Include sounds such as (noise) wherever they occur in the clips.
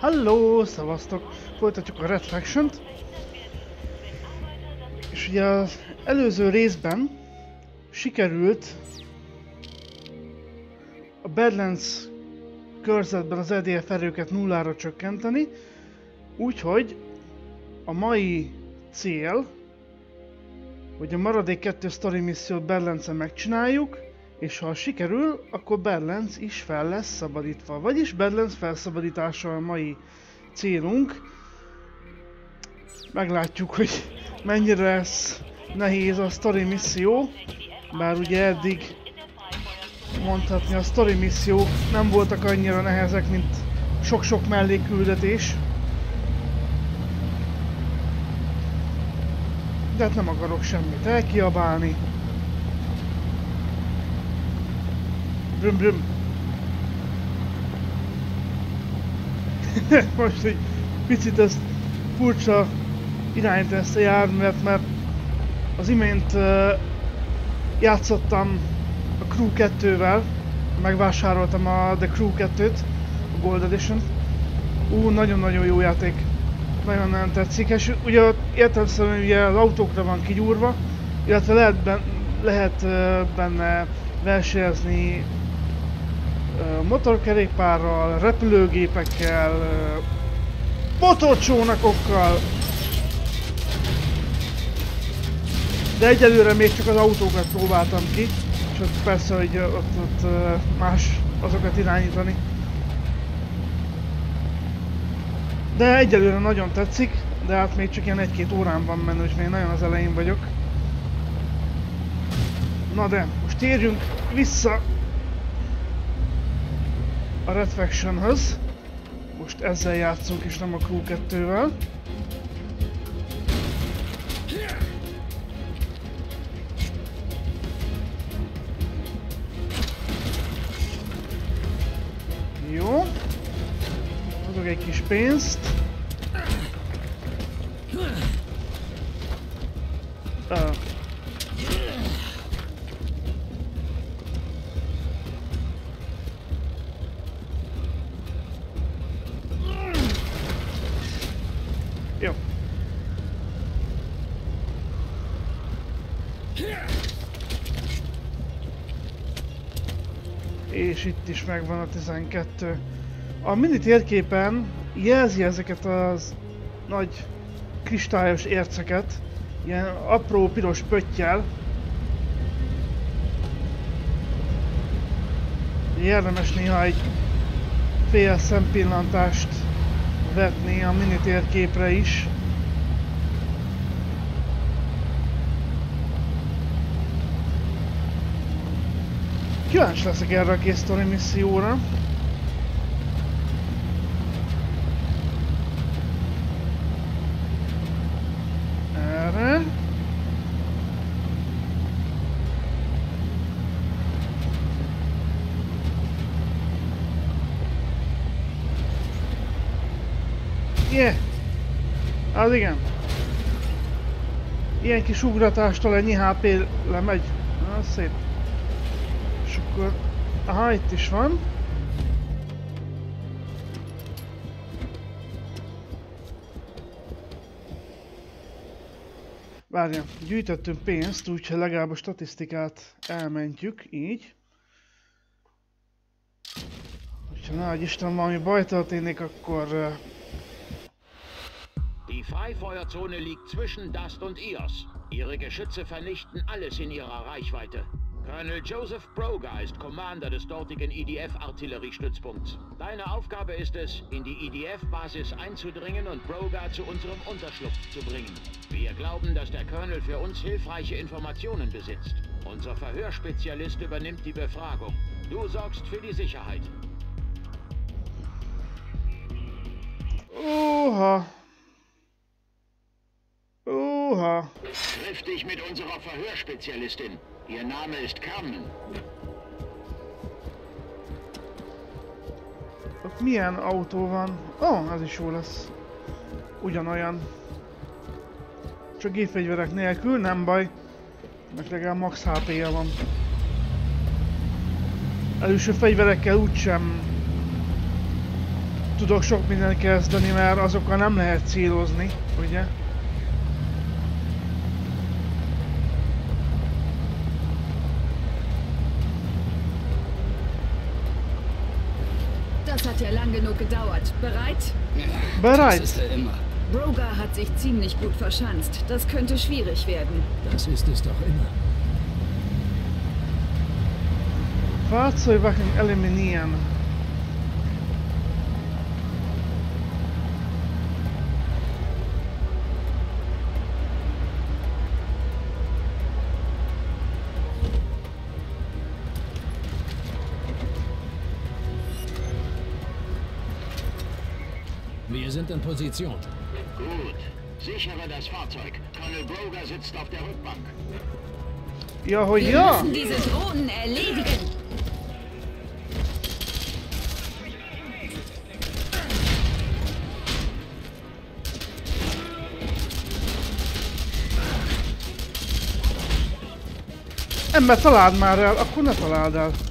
Halló, szavaztok! Folytatjuk a Red Faction-t. És ugye az előző részben sikerült a Badlands körzetben az EDF erőket nullára csökkenteni, úgyhogy a mai cél, hogy a maradék kettő story missziót badlands megcsináljuk, és ha sikerül, akkor Badlands is fel lesz szabadítva. Vagyis Badlands felszabadítása a mai célunk. Meglátjuk, hogy mennyire lesz nehéz a story misszió, bár ugye eddig mondhatni a story missziók nem voltak annyira nehezek, mint sok-sok mellékküldetés. De hát nem akarok semmit elkiabálni. Brüm brüm. (laughs) Most egy picit ez furcsa irányít ezt a járművet, mert az imént uh, játszottam a Crew 2-vel, megvásároltam a The Crew 2-t, a Gold Edition. Ú, nagyon-nagyon jó játék. Nagyon-nagyon tetszik, és ugye értelemszerűen ugye az autókra van kigyúrva, illetve lehet, ben, lehet benne versenyezni motorkerékpárral, repülőgépekkel, motorcsónakokkal. De egyelőre még csak az autókat próbáltam ki, ott persze, hogy ott, ott más azokat irányítani. De egyelőre nagyon tetszik, de hát még csak ilyen egy-két órán van menő, és még nagyon az elején vagyok. Na de, most térjünk vissza a Red Faction-höz. Most ezzel játszunk és nem a Crew 2-vel. Jó. Adok egy kis pénzt. Is megvan a 12. A mini térképen jelzi ezeket az nagy kristályos érceket, ilyen apró piros pöttyel. Érdemes néha egy fél szempillantást vetni a mini térképre is. Kíváncsi leszek erre a kész sztori misszióra. Erre. Yeah. Az igen. Ilyen kis ugratástól ennyi HP lemegy. Na, szép akkor... Aha, itt is van. Várjam, gyűjtöttünk pénzt, úgyhogy legalább a statisztikát elmentjük, így. Hogyha nagy Isten valami baj történik, akkor... Die Freifeuerzone liegt zwischen Dust und Ios. Ihre Geschütze vernichten alles in ihrer Reichweite. Colonel Joseph Broga ist Commander des dortigen IDF-Artilleriestützpunkts. Deine Aufgabe ist es, in die IDF-Basis einzudringen und Broga zu unserem Unterschlupf zu bringen. Wir glauben, dass der Colonel für uns hilfreiche Informationen besitzt. Unser Verhörspezialist übernimmt die Befragung. Du sorgst für die Sicherheit. Oha. Oha. Triff dich mit unserer Verhörspezialistin. Ihr Name ist Carmen. Milyen autó van? Ó, oh, ez is jó lesz. Ugyanolyan. Csak gépfegyverek nélkül, nem baj. Meg legalább max HP-je van. előső fegyverekkel úgysem tudok sok mindent kezdeni, mert azokkal nem lehet célozni, ugye? Das hat ja lang genug gedauert. Bereit? Bereit. Das ist er immer. Broga hat sich ziemlich gut verschanzt. Das könnte schwierig werden. Das ist es doch immer. Fahrzeugwachen eliminieren. Wir sind in Position. Gut. Sichere das Fahrzeug. Colonel Broger sitzt auf der Rückbank. Ja, Wir ja! müssen diese Drohnen erledigen. Ember találd már el, akkor ne találd el.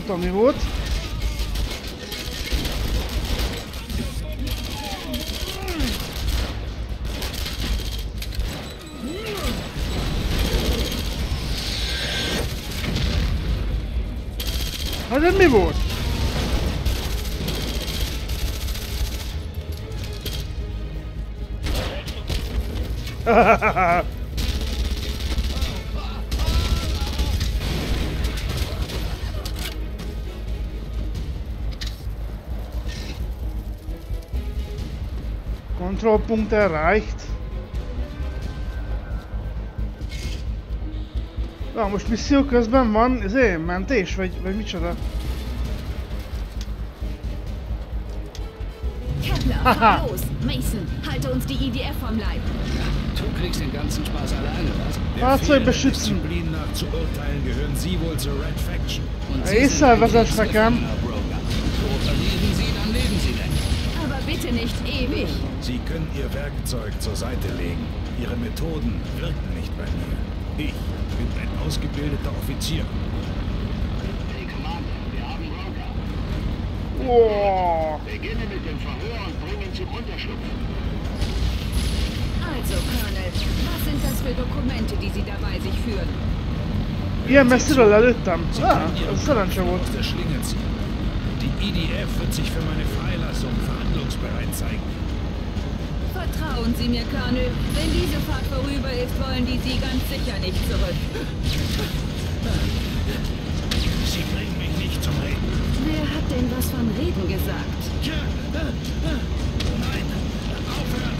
Nem tudom mi volt. Hát ez mi volt? (laughs) Kontrollpunkt erreicht. Na, most misszió közben van, izé, mentés, vagy, vagy micsoda? Kepler, Haha. fahr los. Mason, halte uns die IDF vom Leib. Du kriegst den ganzen Spaß alleine, was? Fahrzeug beschützen. Disziplin nach zu urteilen gehören Sie wohl zur Red Faction. Und Er Sie können Ihr Werkzeug zur Seite legen. Ihre Methoden wirken nicht bei mir. Ich bin ein ausgebildeter Offizier. Hey, Commander, wir haben Broger. Wow. Beginne mit dem Verhör und bring ihn zum Unterschlupf. Also, Colonel, was sind das für Dokumente, die Sie dabei sich führen? Ilyen messziről előttem? Sie Ah, können Ihren ez szerencse Kopf volt. aus der Schlinge ziehen. Die IDF wird sich für meine Freilassung verhandlungsbereit zeigen. Vertrauen Sie mir, Colonel. Wenn diese Fahrt vorüber ist, wollen die Sie ganz sicher nicht zurück. Sie bringen mich nicht zum Reden. Wer hat denn was von Reden gesagt? Nein, aufhören!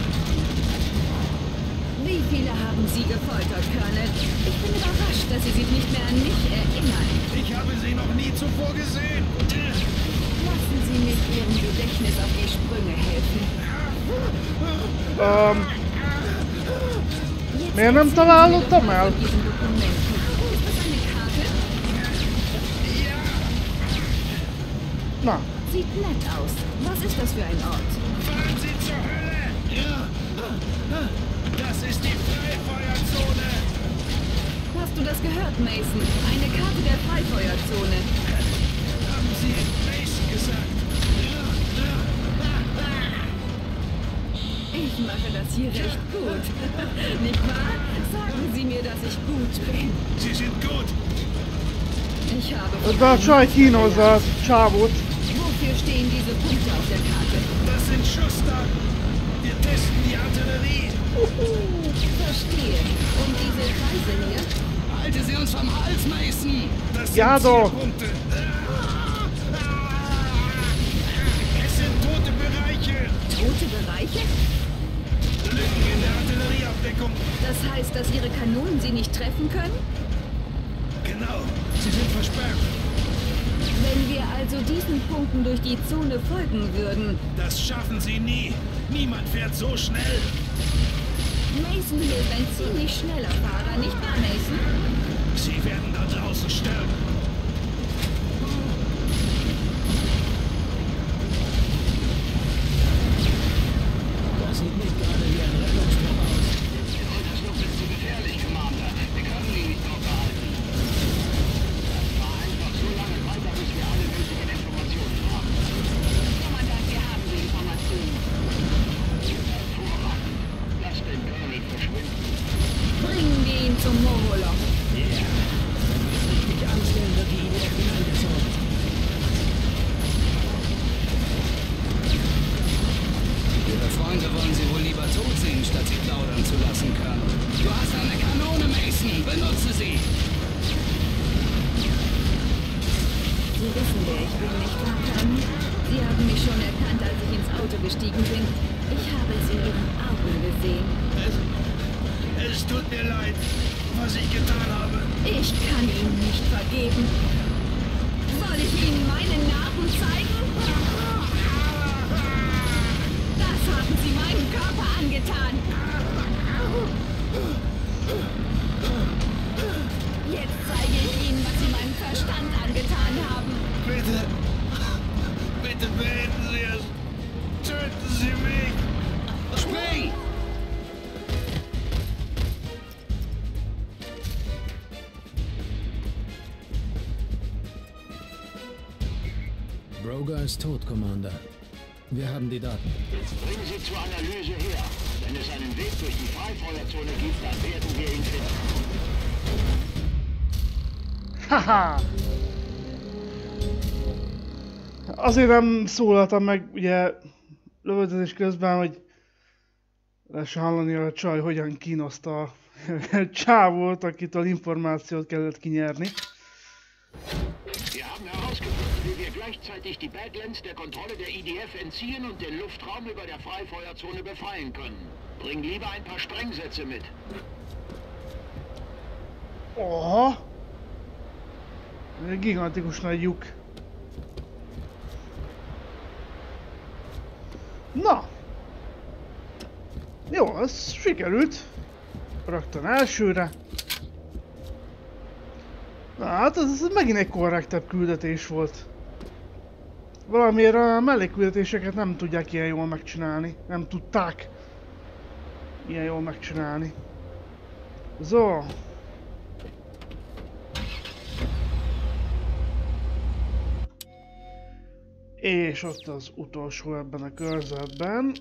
Wie viele haben Sie gefoltert, Colonel? Ich bin überrascht, dass Sie sich nicht mehr an mich erinnern. Ich habe Sie noch nie zuvor gesehen. Lassen Sie mich Ihrem Gedächtnis auf die Sprünge helfen. Um, Miért nem találottam el? na, Sieht nett aus. Was ist das für ein Ort? Fahren Sie zur Hölle! Ja. Das ist die Freifeuerzone! Hast du das gehört, Mason? Eine Karte der Freifeuerzone. Haben Sie Mason gesagt? Ich mache das hier recht gut. (laughs) Nicht wahr? Sagen Sie mir, dass ich gut bin. Sie sind gut. Ich habe... ez a csaj kínozza a csávót. Wofür stehen diese Punkte auf der Karte? Das sind Schussdaten. Wir testen die Artillerie. Verstehe. Und diese Reise hier? Halte Sie uns vom Hals, Mason! Das sind Ja, doch. Zielpunkte. Es sind tote Bereiche. Tote Bereiche? Artillerieabdeckung. Das heißt, dass Ihre Kanonen sie nicht treffen können? Genau. Sie sind versperrt. Wenn wir also diesen Punkten durch die Zone folgen würden. Das schaffen Sie nie. Niemand fährt so schnell. Mason hier ist ein ziemlich schneller Fahrer, nicht wahr, Mason? Sie werden da draußen sterben. Broger ist tot, Commander. Wir haben die Daten. Bringen Sie zur Analyse her. Wenn es einen Weg durch die Freifeuerzone gibt, dann werden wir ihn finden. Haha! Azért nem szólaltam meg, ugye, lövöldözés közben, hogy lehessen hallani a csaj, hogyan kínoszta a (laughs) csávót, akitől információt kellett kinyerni. Wir gleichzeitig die Badlands der Kontrolle der IDF entziehen und den Luftraum über der Freifeuerzone befreien können. Bring lieber ein paar Sprengsätze mit. Oha! Gigantikus nagy lyuk. Na! Jó, ez sikerült. Raktam elsőre. Na hát ez, ez megint egy korrektebb küldetés volt. Valamiért a mellékküldetéseket nem tudják ilyen jól megcsinálni. Nem tudták ilyen jól megcsinálni. So. És ott az utolsó ebben a körzetben,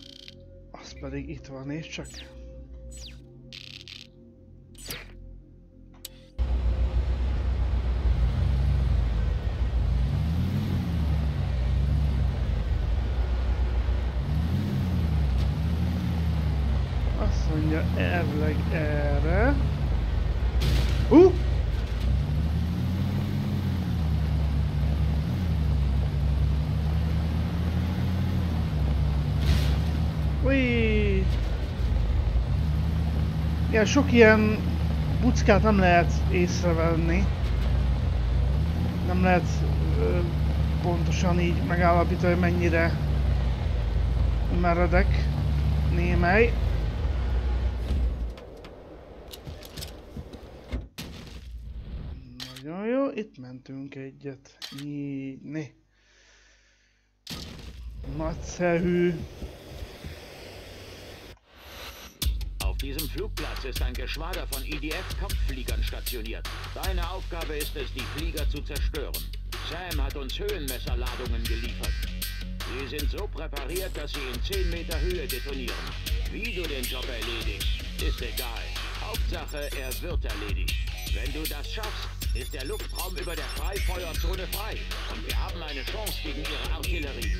az pedig itt van, nézd csak. Mondja, elvileg erre. Hú! Ui! Igen, sok ilyen buckát nem lehet észrevenni. Nem lehet ö, pontosan így megállapítani, hogy mennyire meredek némely. Itt mentünk egyet nyíni. Nagyszerű. Auf diesem Flugplatz ist ein Geschwader von IDF-Kampffliegern stationiert. Deine Aufgabe ist es, die Flieger zu zerstören. Sam hat uns Höhenmesserladungen geliefert. Sie sind so präpariert, dass sie in 10 Meter Höhe detonieren. Wie du den Job erledigst, ist egal. Hauptsache, er wird erledigt. Wenn du das schaffst, ist der Luftraum über der Freifeuerzone frei. Und wir haben eine Chance gegen ihre Artillerie.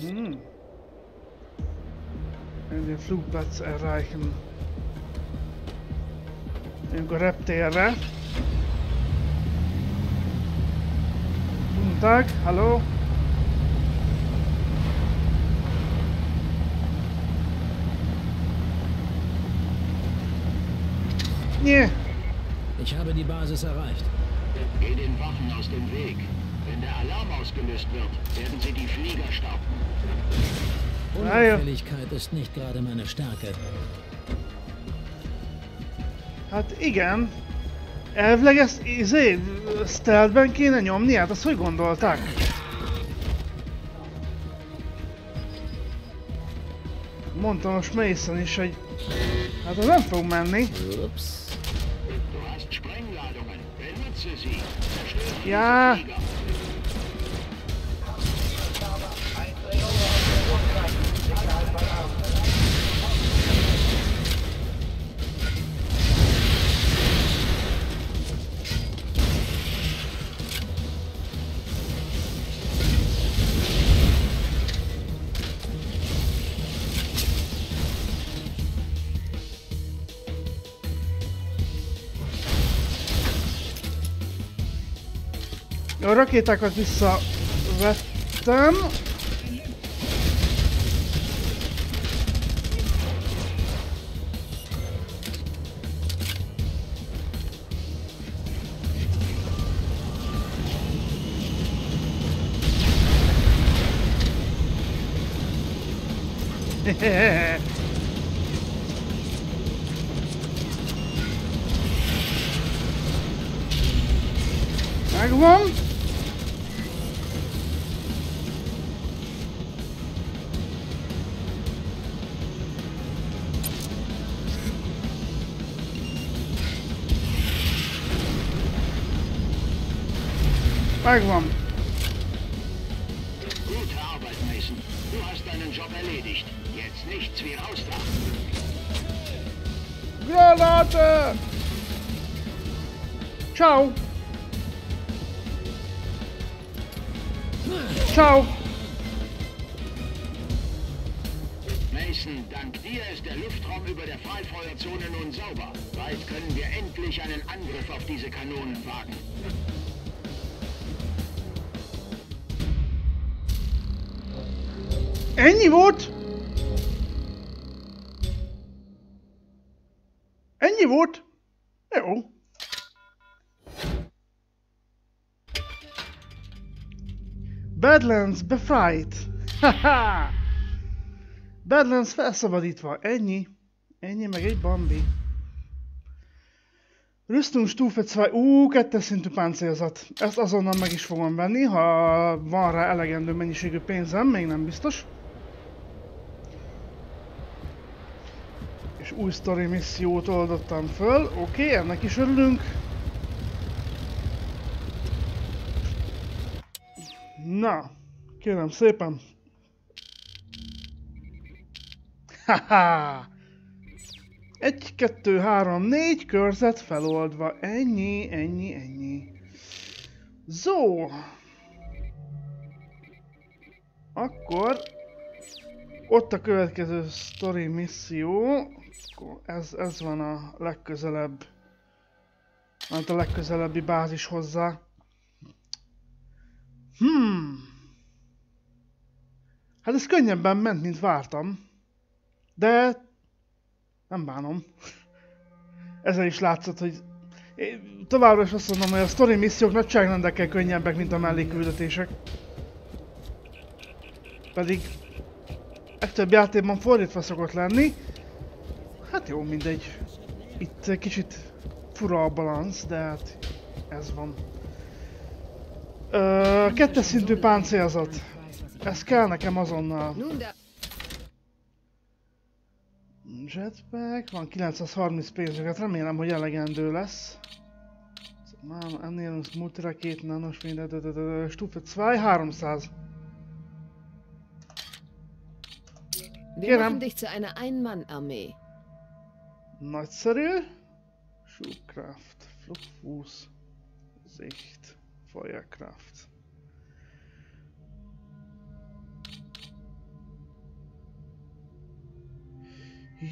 Mhm. Den Flugplatz erreichen. A reptérre. Guten Tag, hallo. Nee, Ich habe die Basis erreicht. Geh den Wachen aus dem Weg. Wenn der Alarm ausgelöst wird, werden sie die Flieger starten. Unauffälligkeit ist nicht gerade meine Stärke. hát igen. Elvileg ezt izé, stealthben kéne nyomni, hát azt hogy gondolták? Mondtam most Mason is, hogy hát az nem fog menni. Ups. Zerstöre Ja. Rakétákat visszavettem. Megvan. (laughs) Megvan. Gute Arbeit, Mason. Du hast deinen Job erledigt. Jetzt nichts wie raus da. Granate! Ciao! Ciao! Mason, dank dir ist der Luftraum über der Freifeuerzone nun sauber. Bald können wir endlich einen Angriff auf diese Kanonen wagen. Ennyi volt? Ennyi volt? Jó. Badlands befreit. Haha. Badlands felszabadítva. Ennyi. Ennyi, meg egy Bambi. Rüstungsstufe 2. Ú, kettes szintű páncélzat. Ezt azonnal meg is fogom venni, ha van rá elegendő mennyiségű pénzem, még nem biztos. Új sztori missziót oldottam föl. Oké, okay, ennek is örülünk. Na, kérem szépen. Haha! Egy, kettő, három, négy körzet feloldva. Ennyi, ennyi, ennyi. Zó! Akkor ott a következő story misszió. Akkor ez, ez van a legközelebb. Hát a legközelebbi bázis hozzá. Hmm. Hát ez könnyebben ment, mint vártam. De nem bánom. Ezen is látszott, hogy én továbbra is azt mondom, hogy a story missziók nagyságrendekkel könnyebbek, mint a melléküldetések. Pedig legtöbb játékban fordítva szokott lenni. Hát jó, mindegy. Itt kicsit fura a balansz, de hát ez van. Ö, kettes szintű páncélzat. Ez kell nekem azonnal. Jetpack, van 930 pénzüket, remélem, hogy elegendő lesz. Már ennél az multirakét, nanos minden, Stufe 2, 300. Wir Genau. machen dich zu einer Ein-Mann-Armee. Nagyszerű. Schubkraft, Fluchtfuß, Sicht, Feuerkraft.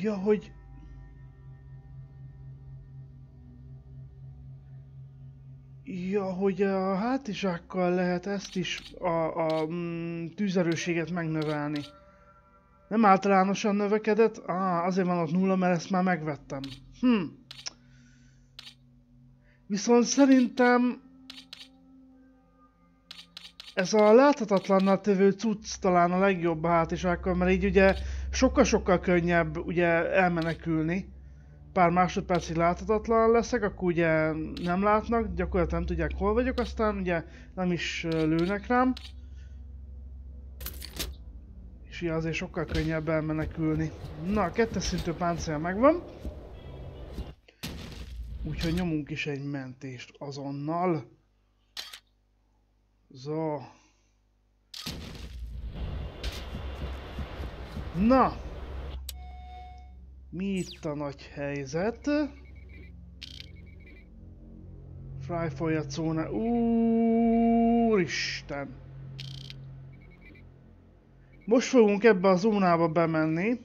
Ja, hogy... Ja, hogy a hátizsákkal lehet ezt is, a, a mm, tűzerőséget megnövelni. Nem általánosan növekedett? Ah, azért van ott nulla, mert ezt már megvettem. Hm. Viszont szerintem ez a láthatatlanná tevő cucc talán a legjobb a hátizsákkal, mert így ugye sokkal-sokkal könnyebb ugye elmenekülni. Pár másodpercig láthatatlan leszek, akkor ugye nem látnak, gyakorlatilag nem tudják hol vagyok, aztán ugye nem is lőnek rám. Így azért sokkal könnyebb elmenekülni. Na, a kettes szintű páncél megvan. Úgyhogy nyomunk is egy mentést azonnal. Zo. Na. Mi itt a nagy helyzet? Fryfolya zóna. Úristen. Most fogunk ebbe a zónába bemenni.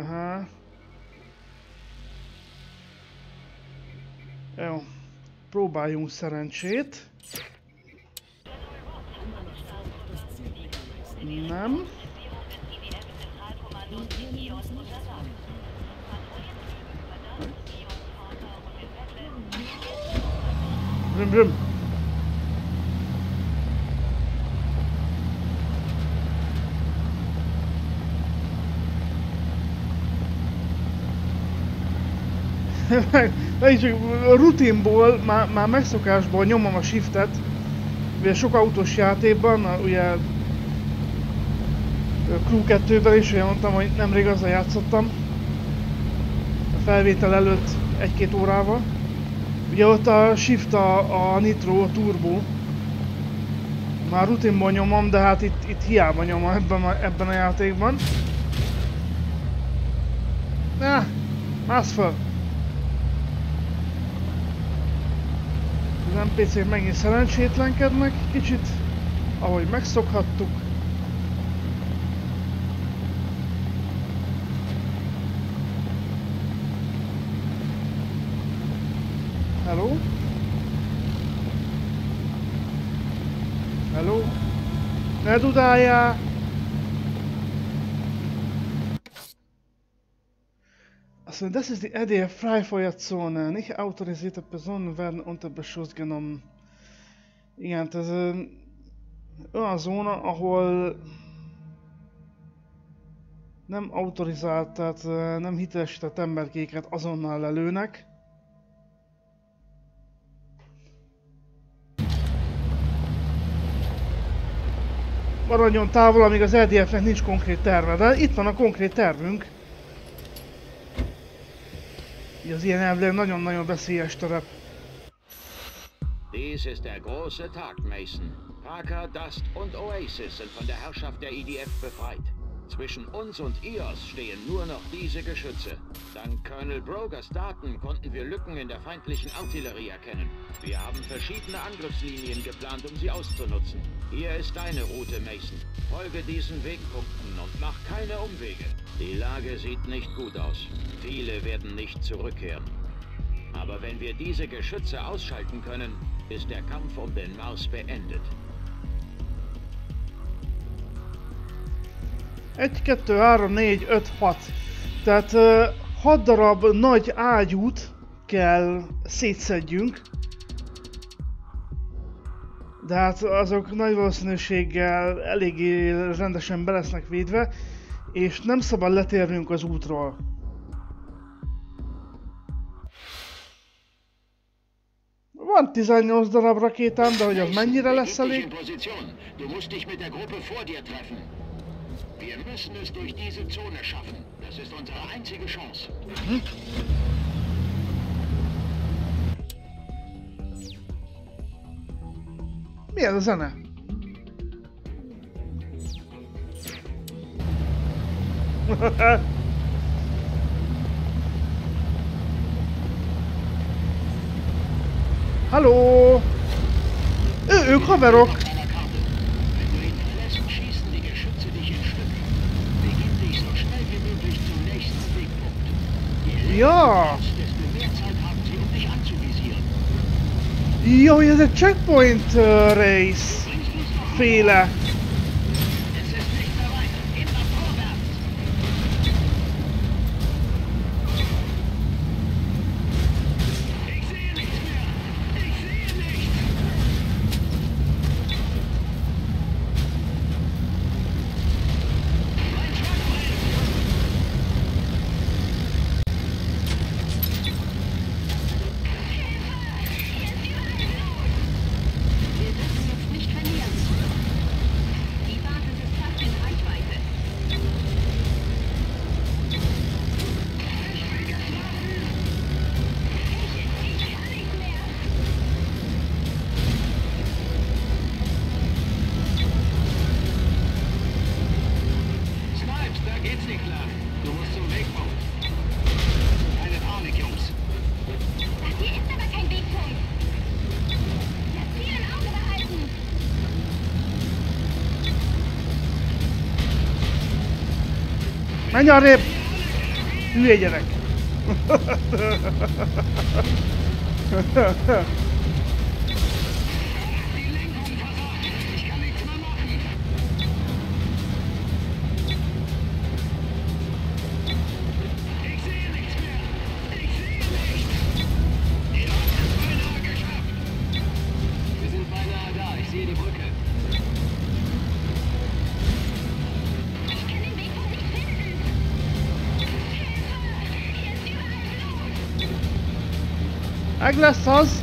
Aha. Jó. Próbáljunk szerencsét. Nem. Rüm, rüm. (laughs) Csak rutinból, már, már megszokásból nyomom a shiftet. Ugye sok autós játékban, ugye Crew 2-ben is, ugye mondtam, hogy nemrég azzal játszottam. A felvétel előtt egy-két órával. Ugye ott a shift a, a nitro, a turbo. Már rutinból nyomom, de hát itt, itt hiába nyomom ebben a, ebben a játékban. Ne, mász fel! Az NPC-k megint szerencsétlenkednek kicsit, ahogy megszokhattuk. Hello? Hello? Ne dudáljál! Also das ist die Idee Freifeuerzone. Nicht autorisierte Personen werden unter Beschuss genommen. Igen, ez olyan zóna, ahol nem autorizált, tehát ö, nem hitelesített emberkéket azonnal lelőnek. Maradjon távol, amíg az EDF-nek nincs konkrét terve, de itt van a konkrét tervünk. Az ilyen elvileg nagyon-nagyon veszélyes terep. Dies ist der große Tag, Mason. Parker, Dust und Oasis sind von der Herrschaft der IDF befreit. Zwischen uns und IOS stehen nur noch diese Geschütze. Dank Colonel Brogers Daten konnten wir Lücken in der feindlichen Artillerie erkennen. Wir haben verschiedene Angriffslinien geplant, um sie auszunutzen. Hier ist deine Route, Mason. Folge diesen Wegpunkten und mach keine Umwege. Die Lage sieht nicht gut aus. Viele werden nicht zurückkehren. Aber wenn wir diese Geschütze ausschalten können, ist der Kampf um den Mars beendet. 1, 2, 3, 4, 5, 6. Tehát 6 darab nagy ágyút kell szétszedjünk. De hát azok nagy valószínűséggel eléggé rendesen be lesznek védve, és nem szabad letérnünk az útról. Van 18 darab rakétám, de hogy az mennyire lesz elég? Wir müssen es durch diese Zone schaffen. Das ist unsere einzige Chance. Mi ez a zene? Hallo! Ők haverok! Anzuvisieren. Jó, ez egy checkpoint uh, race Bringst du's noch? féle. Nicht lang. Du musst zum Wegpunkt. Keine Panik, Jungs. Hier ist aber kein Wegpunkt. Das Ziel im Auge. Menj arrébb! Hülye gyerek! (laughs) Az.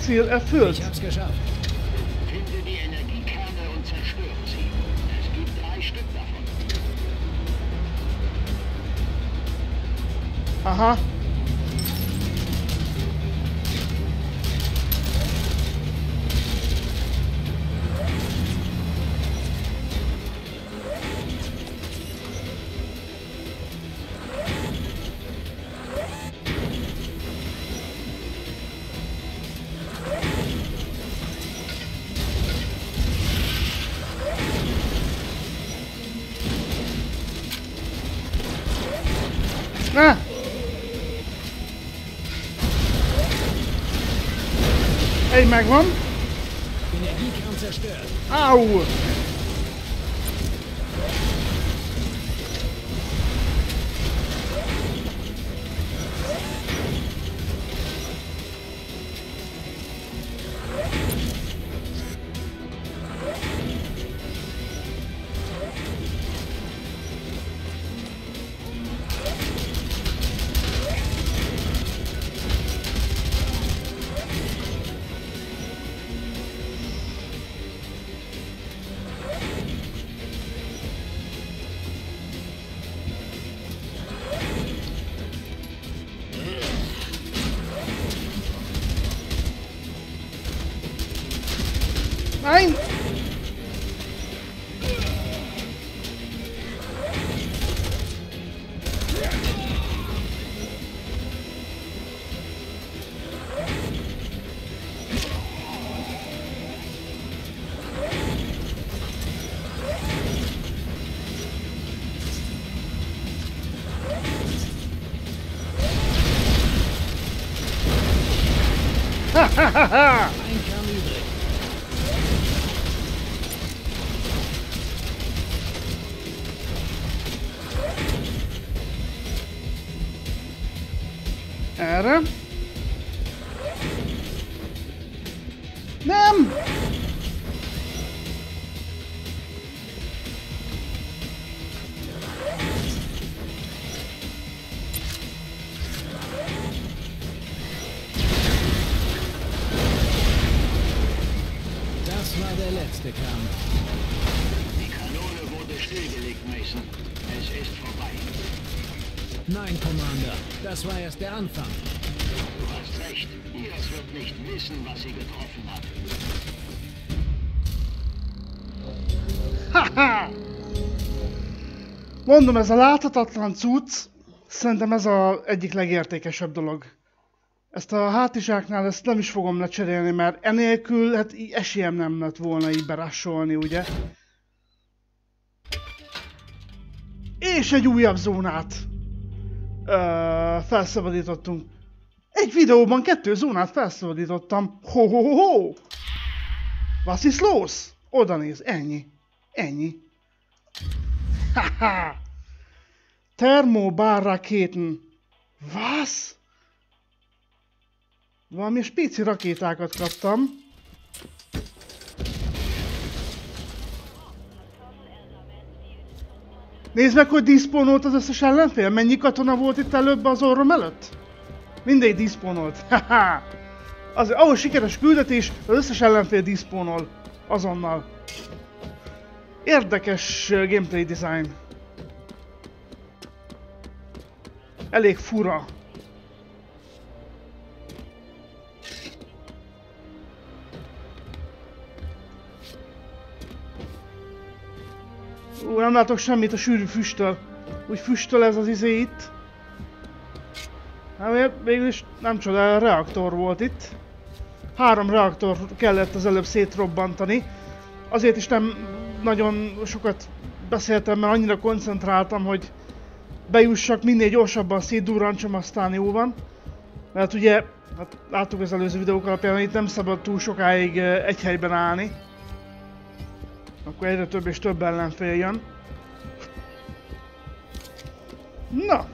Cél erfüllt. Ich hab's geschafft. Finde die Energiekerne und zerstöre sie. Es gibt drei Stück davon. Aha. Egy Ein erst der Anfang. Du hast recht. Ias (laughs) wird nicht wissen, was sie getroffen hat. Haha! Mondom, ez a láthatatlan cucc, szerintem ez a egyik legértékesebb dolog. Ezt a hátizsáknál ezt nem is fogom lecserélni, mert enélkül hát esélyem nem lett volna így berassolni, ugye? És egy újabb zónát felszabadítottunk. Egy videóban kettő zónát felszabadítottam. Ho ho ho ho! Was ist los? Oda néz, ennyi. Ennyi. Haha! Termobárraketen. Was? Valami spéci rakétákat kaptam. Nézd meg, hogy diszponolt az összes ellenfél. Mennyi katona volt itt előbb az orrom előtt? Mindegy diszponolt. (laughs) Haha! Az, ahol sikeres küldetés, az összes ellenfél diszponol. Azonnal. Érdekes uh, gameplay design. Elég fura. Ú, nem látok semmit a sűrű füsttől. Úgy füstöl ez az izé itt. Hát végülis nem csoda, reaktor volt itt. Három reaktor kellett az előbb szétrobbantani. Azért is nem nagyon sokat beszéltem, mert annyira koncentráltam, hogy bejussak, minél gyorsabban szétdurrancsam, aztán jó van. Mert ugye, hát láttuk az előző videók alapján, hogy itt nem szabad túl sokáig eh, egy helyben állni. Akkor egyre több és több ellenfél jön. Na!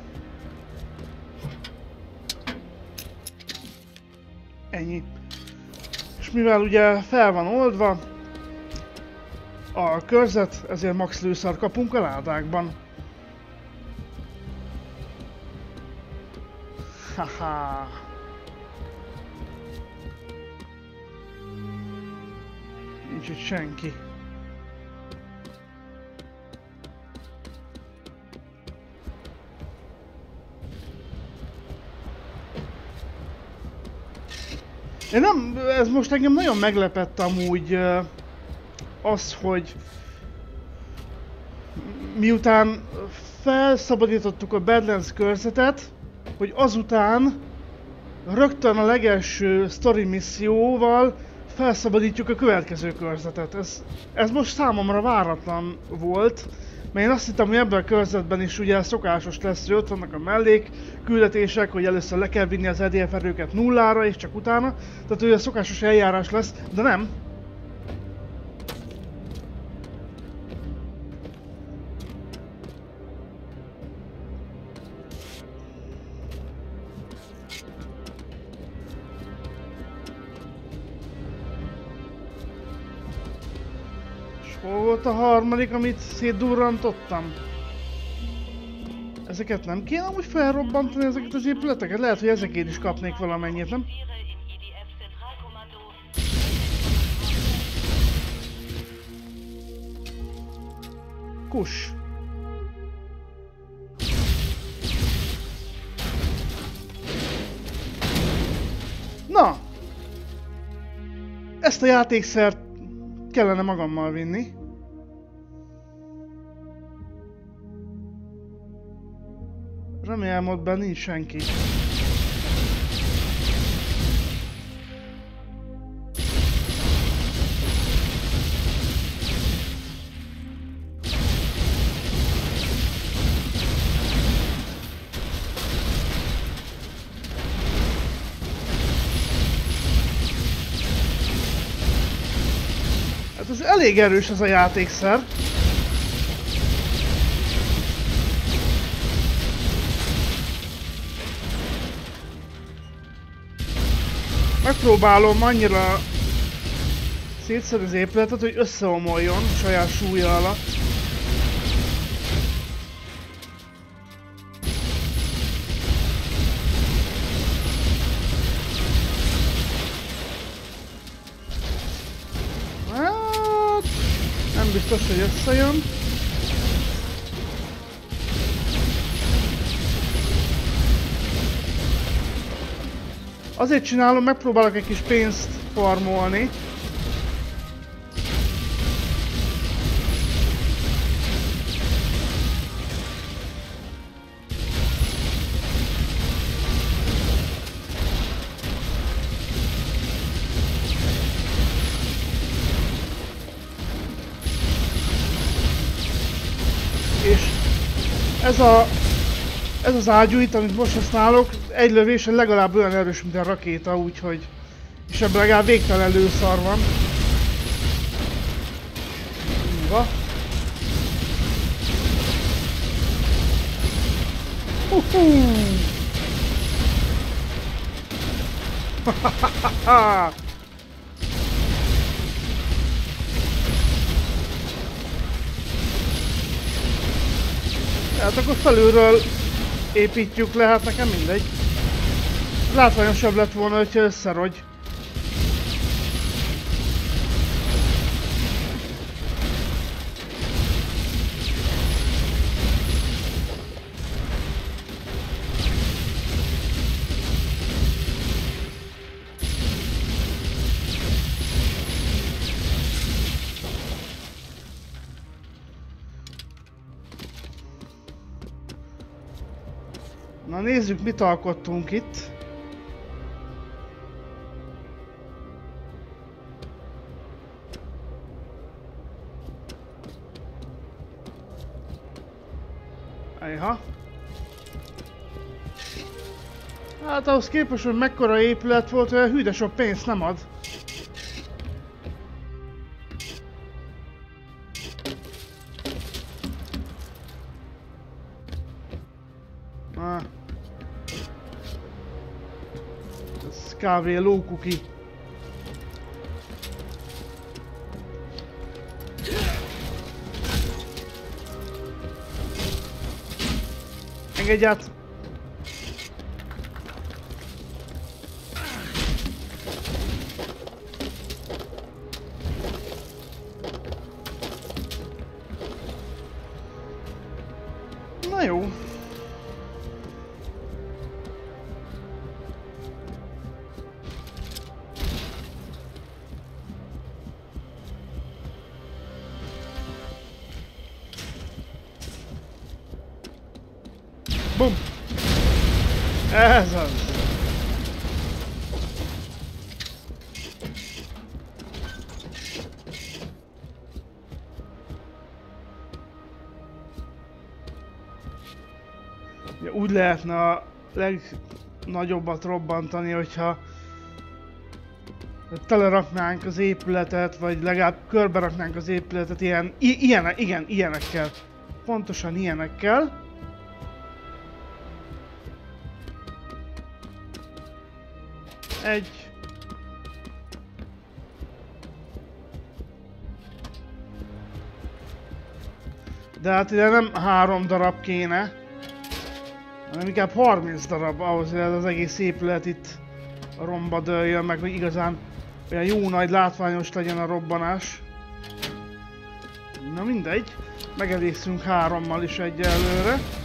Ennyi. És mivel ugye fel van oldva a körzet, ezért max lőszar kapunk a ládákban. Haha. Nincs itt senki. Én nem, ez most engem nagyon meglepett amúgy az, hogy miután felszabadítottuk a Badlands körzetet, hogy azután rögtön a legelső story misszióval felszabadítjuk a következő körzetet. Ez, ez most számomra váratlan volt, mert én azt hittem, hogy ebben a körzetben is ugye szokásos lesz, hogy ott vannak a mellék küldetések, hogy először le kell vinni az EDF erőket nullára, és csak utána. Tehát ugye szokásos eljárás lesz, de nem. A harmadik, amit szétdurrantottam? Ezeket nem kéne amúgy felrobbantani, ezeket az épületeket? Lehet, hogy ezekért is kapnék valamennyit, nem? Kus. Na! Ezt a játékszert kellene magammal vinni. Remélem ott benn nincs senki. Hát ez elég erős ez a játékszer. Megpróbálom annyira szétszedni az épületet, hogy összeomoljon saját súlya alatt. Hát, nem biztos, hogy összejön. Azért csinálom, megpróbálok egy kis pénzt farmolni. Ez a ez az ágyú itt, amit most használok, egy lövésen legalább olyan erős, mint a rakéta, úgyhogy... És ebben legalább végtelen lőszar van. Húha. Uhú. (laughs) Hát akkor felülről építjük le, hát nekem mindegy. Látványosabb lett volna, hogyha összerogy. Nézzük, mit alkottunk itt. Ejha. Hát ahhoz képest, hogy mekkora épület volt, olyan hű de sok pénzt nem ad. Kb. lókuki. Engedj át! Bum! Ez az! Ugye úgy lehetne a legnagyobbat robbantani, hogyha teleraknánk az épületet, vagy legalább körbe raknánk az épületet ilyen, ilyen, igen, ilyenekkel. Pontosan ilyenekkel. Egy. De hát ide nem három darab kéne, hanem inkább 30 darab ahhoz, hogy ez az egész épület itt romba dőljön, meg hogy igazán olyan jó nagy látványos legyen a robbanás. Na mindegy, megelészünk hárommal is egyelőre. Hát...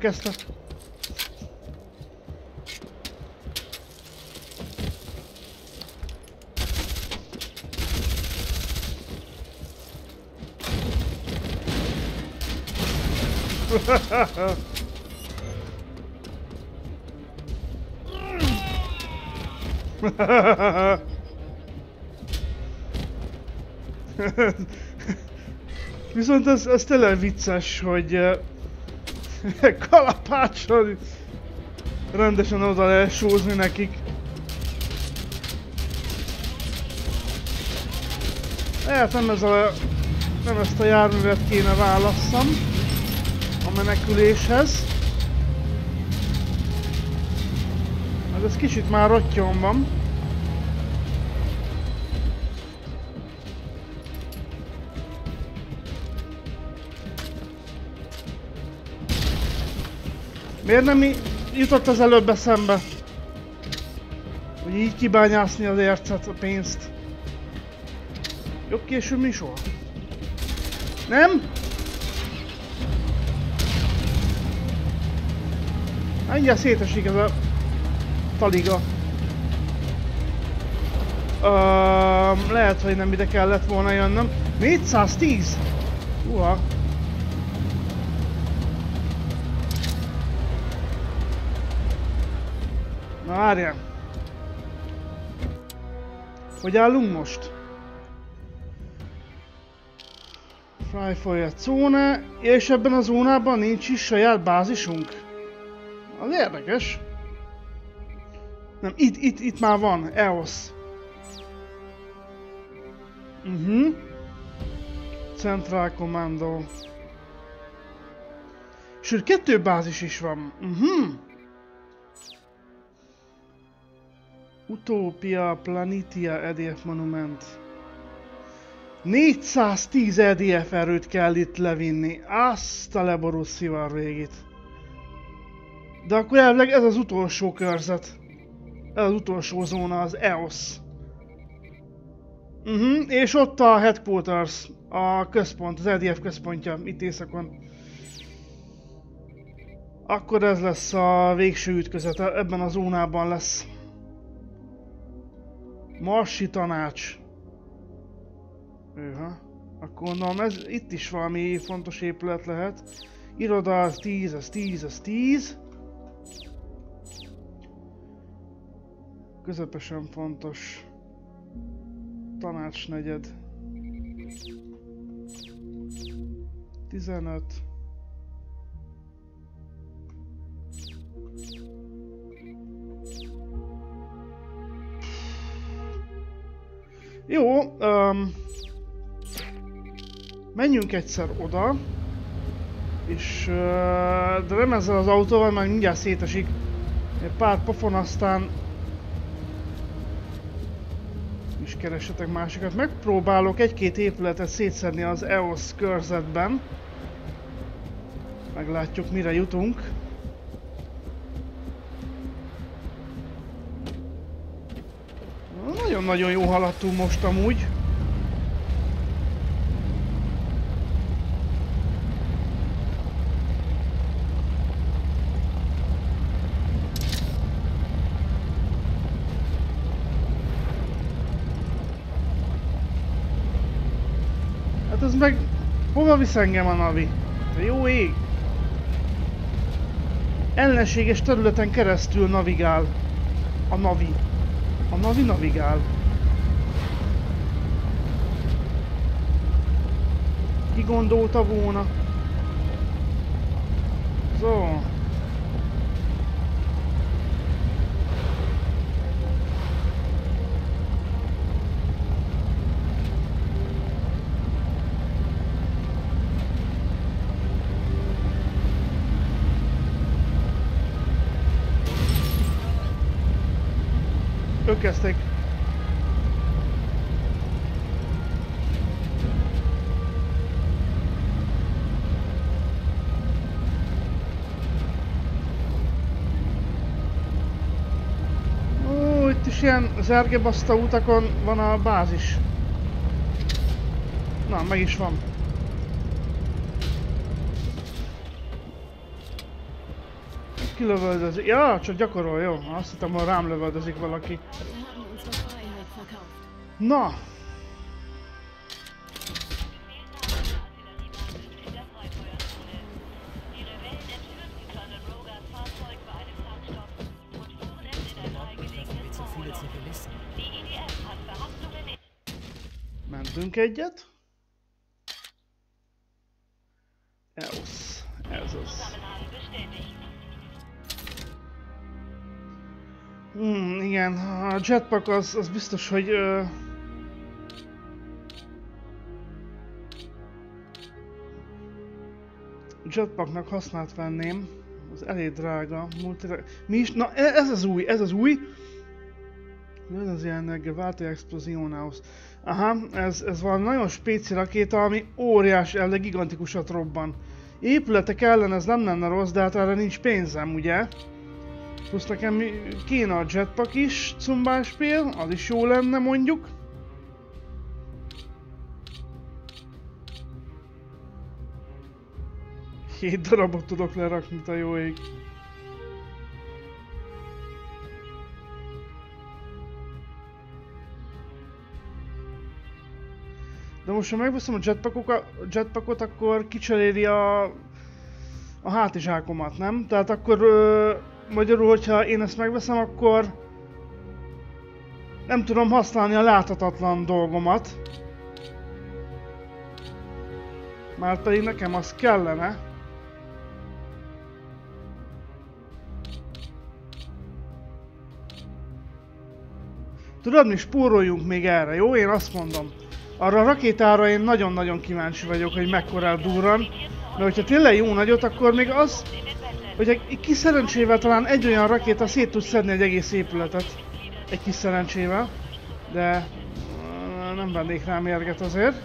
Ő kezdte. (laughs) Viszont az, az tényleg vicces, hogy uh, (laughs) kalapáccsal rendesen oda lehet sózni nekik. Lehet nem, ez a, nem ezt a járművet kéne válasszam a meneküléshez. Hát ez kicsit már rottyon van. Miért nem jutott az előbb eszembe? Hogy így kibányászni az ércet, a pénzt. Jobb később, mi soha. Nem? Mindjárt szétesik ez a taliga. Uh, lehet, hogy nem ide kellett volna jönnöm. 410! Uha. Na várjál. Hogy állunk most? Fryfolya zóna, és ebben a zónában nincs is saját bázisunk. Az érdekes. Nem, itt, itt, itt már van, EOS. Mhm. Uh -huh. Central Commando. Sőt, kettő bázis is van. Mhm. Uh -huh. Utopia Planitia EDF Monument. 410 EDF erőt kell itt levinni. Azt a leborult szivár végét. De akkor elvileg ez az utolsó körzet. Ez az utolsó zóna, az EOS. Uh -huh. És ott a Headquarters, a központ, az EDF központja, itt északon. Akkor ez lesz a végső ütközet, ebben a zónában lesz. Marsi tanács. Őha. Akkor gondolom ez itt is valami fontos épület lehet. Iroda az 10, az 10, az 10. Közepesen fontos. Tanácsnegyed. 15. Jó, um, menjünk egyszer oda. És, uh, de nem ezzel az autóval, mert mindjárt szétesik. Egy pár pofon, aztán is keressetek másikat. Megpróbálok egy-két épületet szétszedni az EOS körzetben. Meglátjuk mire jutunk. Nagyon-nagyon jó haladtunk most amúgy. Hát ez meg... Hova visz engem a Navi? De jó ég! Ellenséges területen keresztül navigál. A Navi. A Navi navigál. Ki gondolta volna? So. Kezdték. Ó, itt is ilyen zergebaszta utakon van a bázis. Na, meg is van. Ki lövöldözik? Ja, csak gyakorol, jó. Azt hittem, hogy rám lövöldözik valaki. Na, in der igen, a jetpack az, az biztos, hogy... Ö... Jetpacknak használt venném. Az elég drága. Multira... Mi is? Na e- ez az új, ez az új. Ez az ilyen váltó explozionához. Aha, ez, ez valami nagyon spéci rakéta, ami óriás, elég gigantikusat robban. Épületek ellen ez nem lenne rossz, de hát erre nincs pénzem, ugye? Plusz nekem kéne a jetpack is, cumbáspél, az is jó lenne mondjuk. Hét darabot tudok lerakni, a jó ég. De most, ha megveszem a jetpackokat, jetpackot, akkor kicseréli a, a hátizsákomat, nem? Tehát akkor ö, magyarul, hogyha én ezt megveszem, akkor nem tudom használni a láthatatlan dolgomat. Már pedig nekem az kellene. Tudod mi, spóroljunk még erre, jó? Én azt mondom. Arra a rakétára én nagyon-nagyon kíváncsi vagyok, hogy mekkora durran. De hogyha tényleg jó nagyot, akkor még az, hogy egy kis szerencsével talán egy olyan rakéta szét tud szedni egy egész épületet. Egy kis szerencsével. De uh, nem vennék rá mérget azért.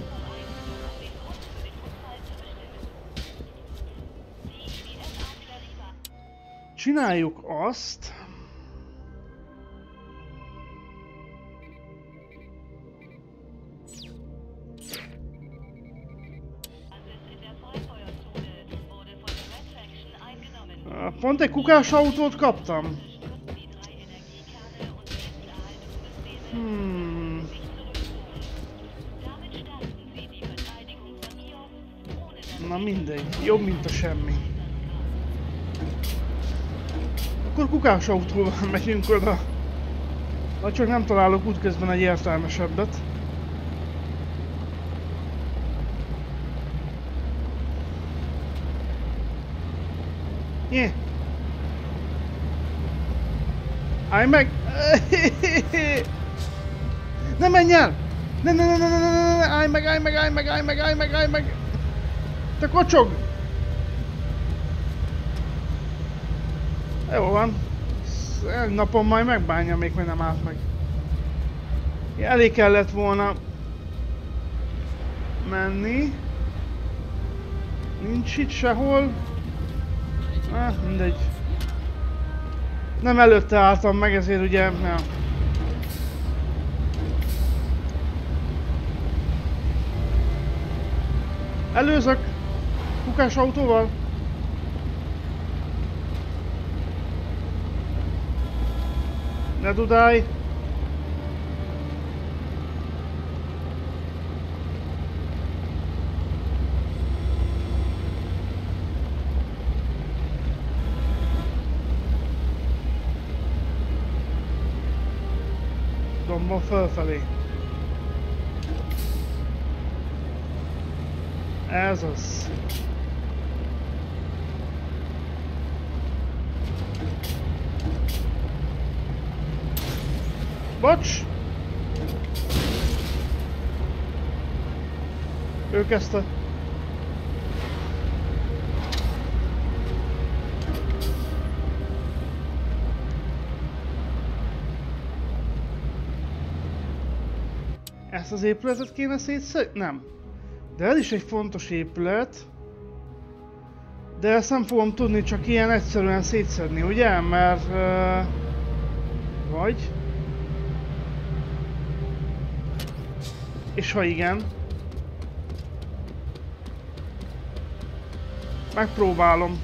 Csináljuk azt. Pont egy kukás autót kaptam. Hmm. Na mindegy, jobb mint a semmi. Akkor kukás autóval (laughs) megyünk oda. Ha csak nem találok útközben egy értelmesebbet. Nyé. Állj meg! Ne menj el! Ne, ne, ne, ne, ne, ne, ne, állj meg, állj meg, állj meg, állj meg, állj meg, állj meg! Te kocsog! Jó van. Egy napon majd megbánja még, nem állt meg. Elég kellett volna menni. Nincs itt sehol. Ah, mindegy. Nem előtte álltam meg, ezért ugye... Ja. Előzök! Kukás autóval? Ne dudálj! Dombon fölfelé. Ez az. Bocs! Ő kezdte. Ezt az épületet kéne szétszedni? Nem. De ez is egy fontos épület. De ezt nem fogom tudni csak ilyen egyszerűen szétszedni, ugye? Mert... Uh, vagy... És ha igen... Megpróbálom.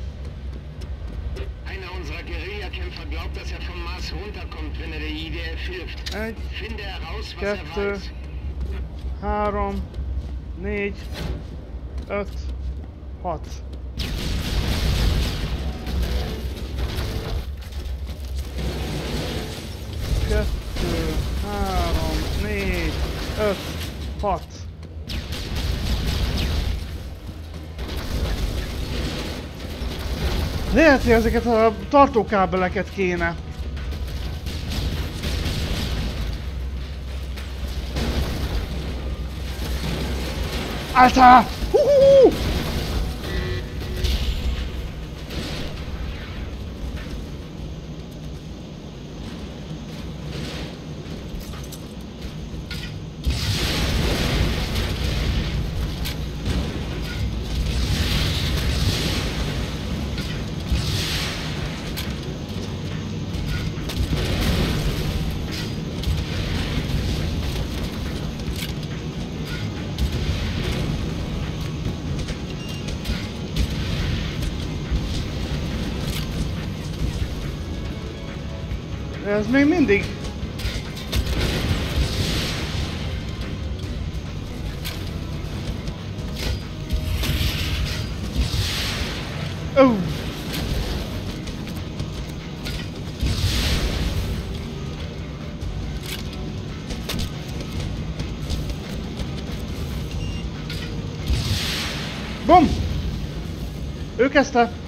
Glaubt, dass er vom Mars runterkommt, wenn er der IDF hilft. Egy, Finde heraus, was er kettő, weiß. Három, négy, öt, hat. Kettő, három, négy, öt, hat. Lehet, hogy ezeket a tartókábeleket kéne. Alter! Ő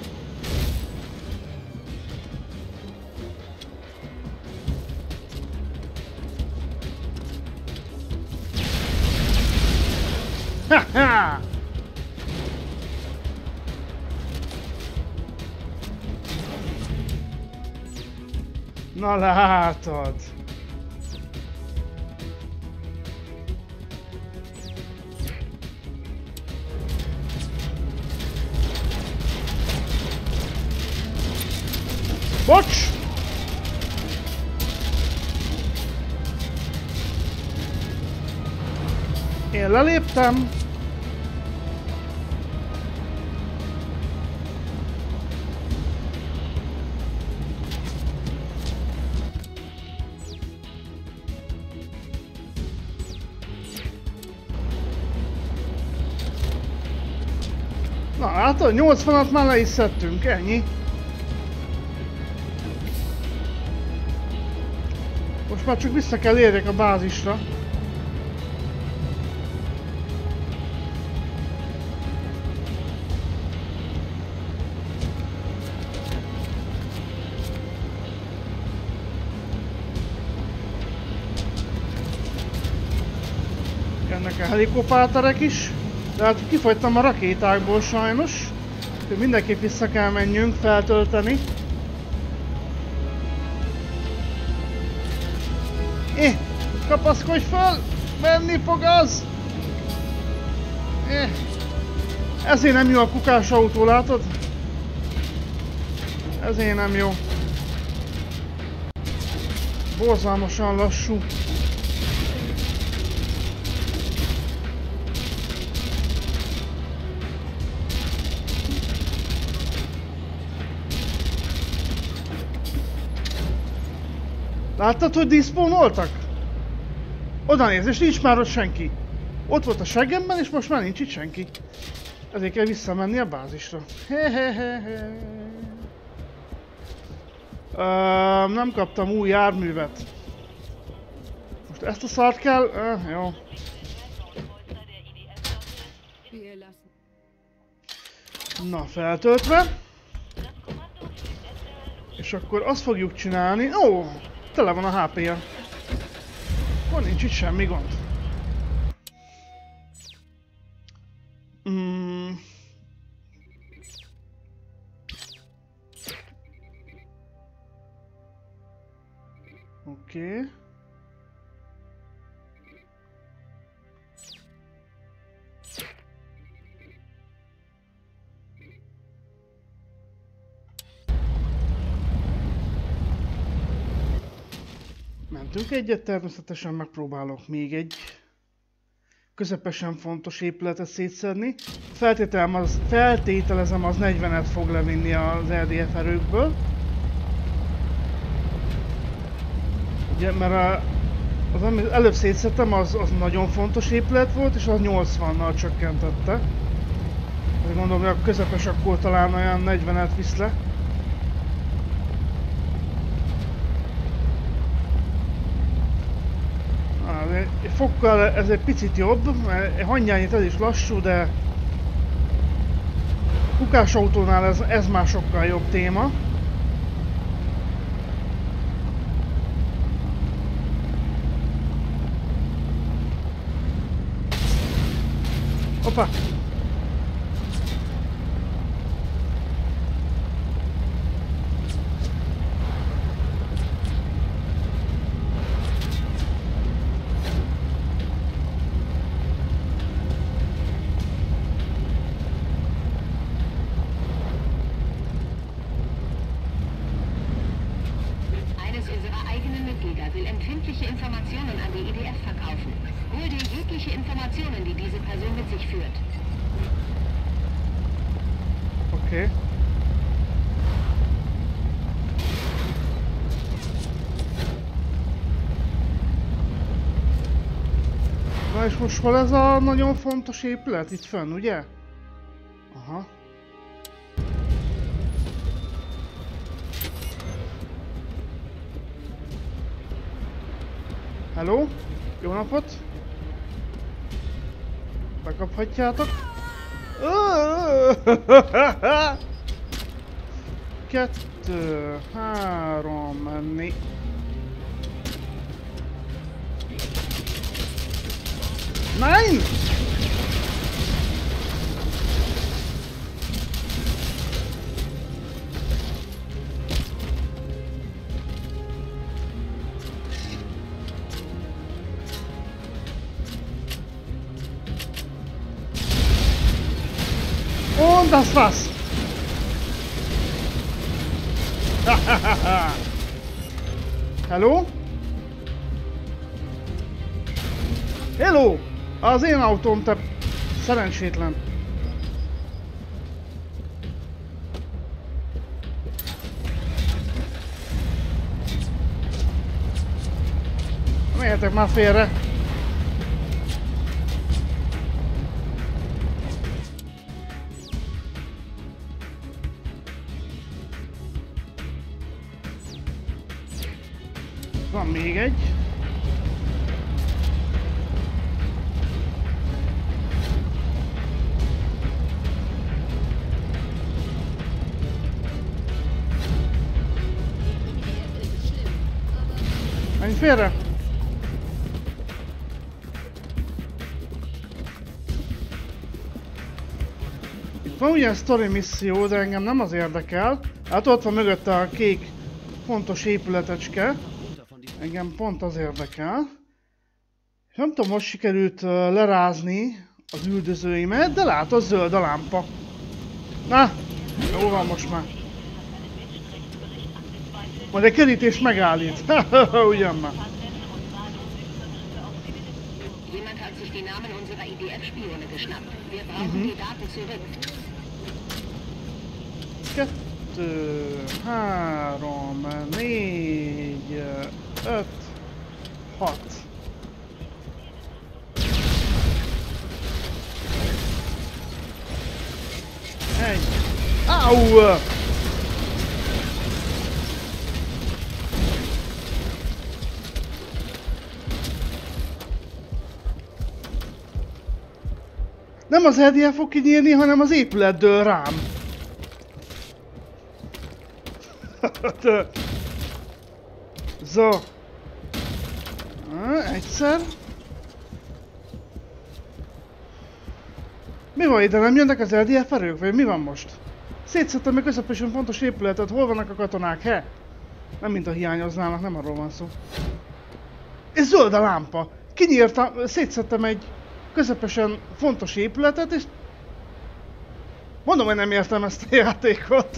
Leléptem. Na látod, 80-at már le is szedtünk, ennyi. Most már csak vissza kell érjek a bázisra. Helikopterek is. De hát kifogytam a rakétákból sajnos. Úgyhogy mindenképp vissza kell menjünk feltölteni. Eh, kapaszkodj fel! Menni fog az! Eh. Ezért nem jó a kukás autó, látod? Ezért nem jó. Borzalmasan lassú. Láttad, hogy diszpónoltak? Oda néz, és nincs már ott senki. Ott volt a seggemben, és most már nincs itt senki. Ezért kell visszamenni a bázisra. Hehehehe. Uh, nem kaptam új járművet. Most ezt a szart kell? Uh, jó. Na, feltöltve. És akkor azt fogjuk csinálni. Ó, tele van a HP-ja. Akkor nincs itt semmi gond. Mm. Oké. Okay. Mentünk egyet, természetesen megpróbálok még egy közepesen fontos épületet szétszedni. Feltételem az, feltételezem az 40-et fog levinni az LDF erőkből. Ugye, mert a, az, amit előbb szétszedtem, az, az nagyon fontos épület volt, és az 80-nal csökkentette. Azért gondolom, hogy a közepes akkor talán olyan 40-et visz le. Ah, de egy fokkal ez egy picit jobb, mert hangyányit ez is lassú, de kukás autónál ez, ez már sokkal jobb téma. Opa! Eines unserer eigenen Mitglieder will empfindliche Informationen an die IDF verkaufen. Hol dir jegliche Informationen, die diese Person mit sich führt. Oké. Na és most hol ez a nagyon fontos épület? Itt fönn, ugye? Aha. Hello? Jó napot! Bekaphatjátok? Kettő, három, négy. Nein! Und das war's. (laughs) Hello? Hello! Az én autóm, te szerencsétlen. Mehetek már félre. Menj félre! Itt van ugye sztori misszió, de engem nem az érdekel. Hát ott van mögötte a kék fontos épületecske. Engem pont az érdekel. És nem tudom, most sikerült lerázni az üldözőimet, de lát, a zöld a lámpa. Na, jó van most már. Majd egy kerítés megállít. Ugyan (laughs) már. Jemand hat sich die Namen unserer IDF-Spione geschnappt. Wir brauchen die Daten zurück. Kettő, három, négy, öt, hat. Egy. Au! Nem az Eddie fog kinyírni, hanem az épület dől rám. (laughs) Zo. Egyszer. Mi van ide? Nem jönnek az LDF erők? Vagy mi van most? Szétszedtem meg közepesen fontos épületet. Hol vannak a katonák? He? Nem mint a hiányoznának, nem arról van szó. És zöld a lámpa. Kinyírtam, szétszedtem egy közepesen fontos épületet, és... Mondom, hogy nem értem ezt a játékot.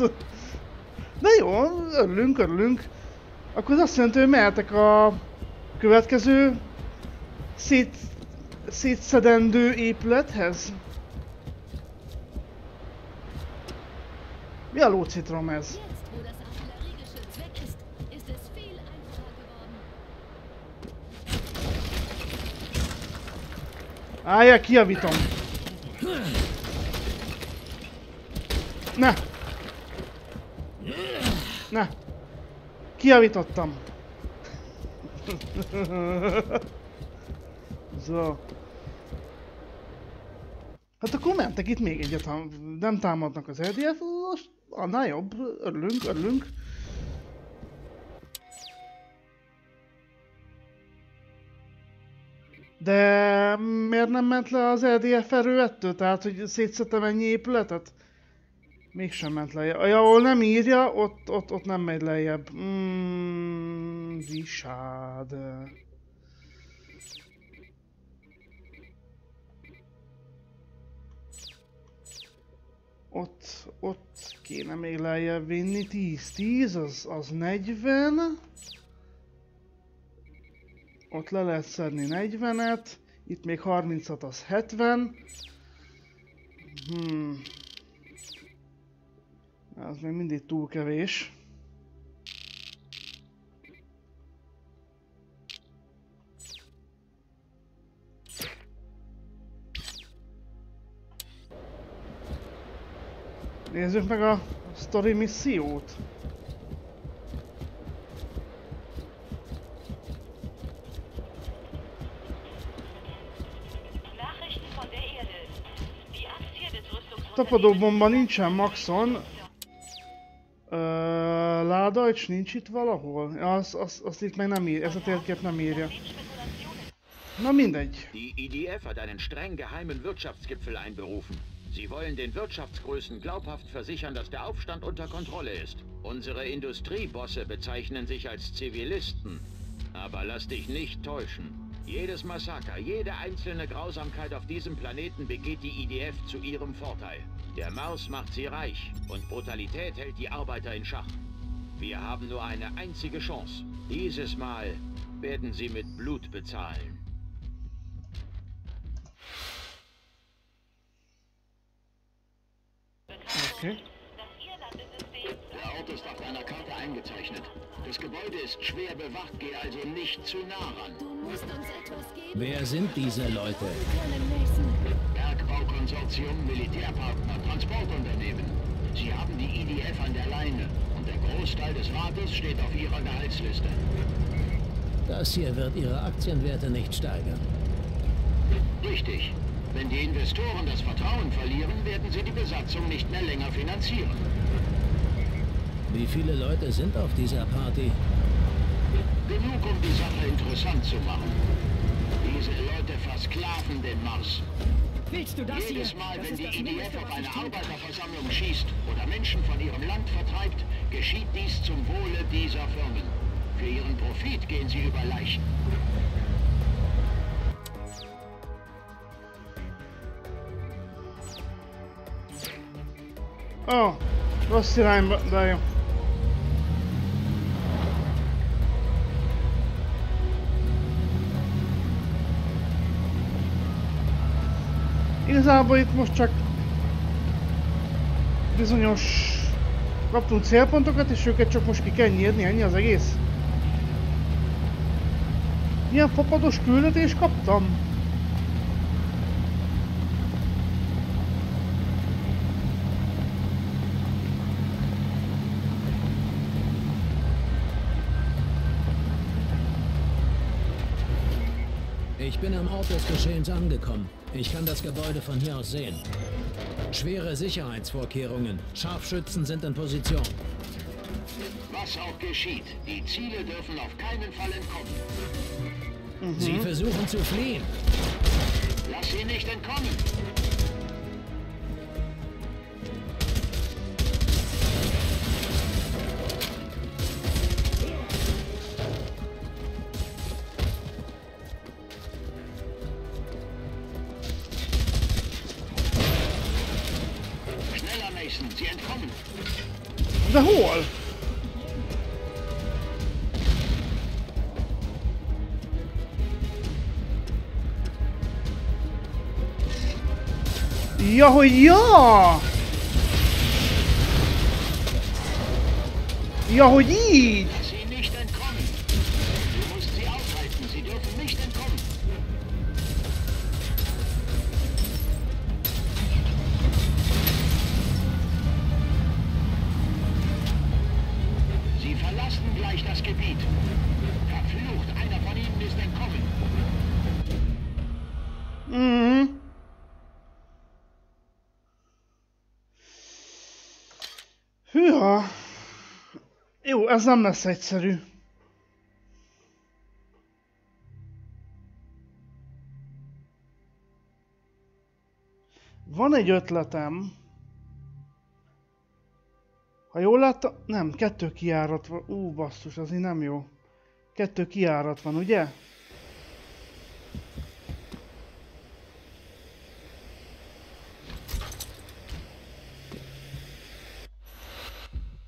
De jó, örülünk, örülünk. Akkor az azt jelenti, hogy mehetek a következő szét, szétszedendő épülethez. Mi a lócitrom ez? Állja, kijavítom. Ne! Ne! Kijavítottam. (laughs) Zo. Hát akkor mentek itt még egyet, ha nem támadnak az LDF, most annál jobb, örülünk, örülünk. De miért nem ment le az LDF erő ettől? Tehát, hogy szétszedtem ennyi épületet? Mégsem ment le. Ja, ahol nem írja, ott, ott, ott nem megy lejjebb. Mm, visád. Ott, ott kéne még lejjebb vinni. 10, 10, az, az 40. Ott le lehet szedni 40-et. Itt még 36, az 70. Hmm. Az még mindig túl kevés. Nézzük meg a story missziót. Tapadó Rüstungsunternehmens bomba nincsen maxon. Ö, Ládacs nincs itt valahol? Azt, azt, azt itt meg nem ír, ez a térkép nem írja. Na mindegy. Die IDF hat einen streng geheimen Wirtschaftsgipfel einberufen. Sie wollen den Wirtschaftsgrößen glaubhaft versichern, dass der Aufstand unter Kontrolle ist. Unsere Industriebosse bezeichnen sich als Zivilisten. Aber lass dich nicht täuschen. Jedes Massaker, jede einzelne Grausamkeit auf diesem Planeten begeht die IDF zu ihrem Vorteil. Der Mars macht sie reich und Brutalität hält die Arbeiter in Schach. Wir haben nur eine einzige Chance. Dieses Mal werden sie mit Blut bezahlen. Okay. Ort ist auf deiner Karte eingezeichnet. Das Gebäude ist schwer bewacht, geh also nicht zu nah ran. Du musst uns etwas geben Wer sind diese Leute? Bergbaukonsortium, Militärpartner, Transportunternehmen. Sie haben die IDF an der Leine und der Großteil des Rates steht auf ihrer Gehaltsliste. Das hier wird ihre Aktienwerte nicht steigern. Richtig. Wenn die Investoren das Vertrauen verlieren, werden sie die Besatzung nicht mehr länger finanzieren. Wie viele Leute sind auf dieser Party? Genug, um die Sache interessant zu machen. Diese Leute versklaven den Mars. Willst du das Jedes hier? Mal, Das wenn die IDF auf eine. Arbeiterversammlung schießt oder Menschen von ihrem Land vertreibt, geschieht dies zum Wohle dieser Firmen. Für ihren Profit gehen sie über Leichen. Ó, rossz irányba, de Igazából itt most csak bizonyos kaptunk célpontokat, és őket csak most ki kell nyírni, ennyi az egész. Milyen fapados küldetést kaptam? Ich bin am Ort des Geschehens angekommen. Ich kann das Gebäude von hier aus sehen. Schwere Sicherheitsvorkehrungen. Scharfschützen sind in Position. Was auch geschieht, die Ziele dürfen auf keinen Fall entkommen. Sie versuchen zu fliehen. Lass sie nicht entkommen. Ja, hogy ja! Ja, hogy így! Ez nem lesz egyszerű. Van egy ötletem. Ha jól láttam... Nem, kettő kiárat van. Ú, basszus, az így nem jó. Kettő kiárat van, ugye?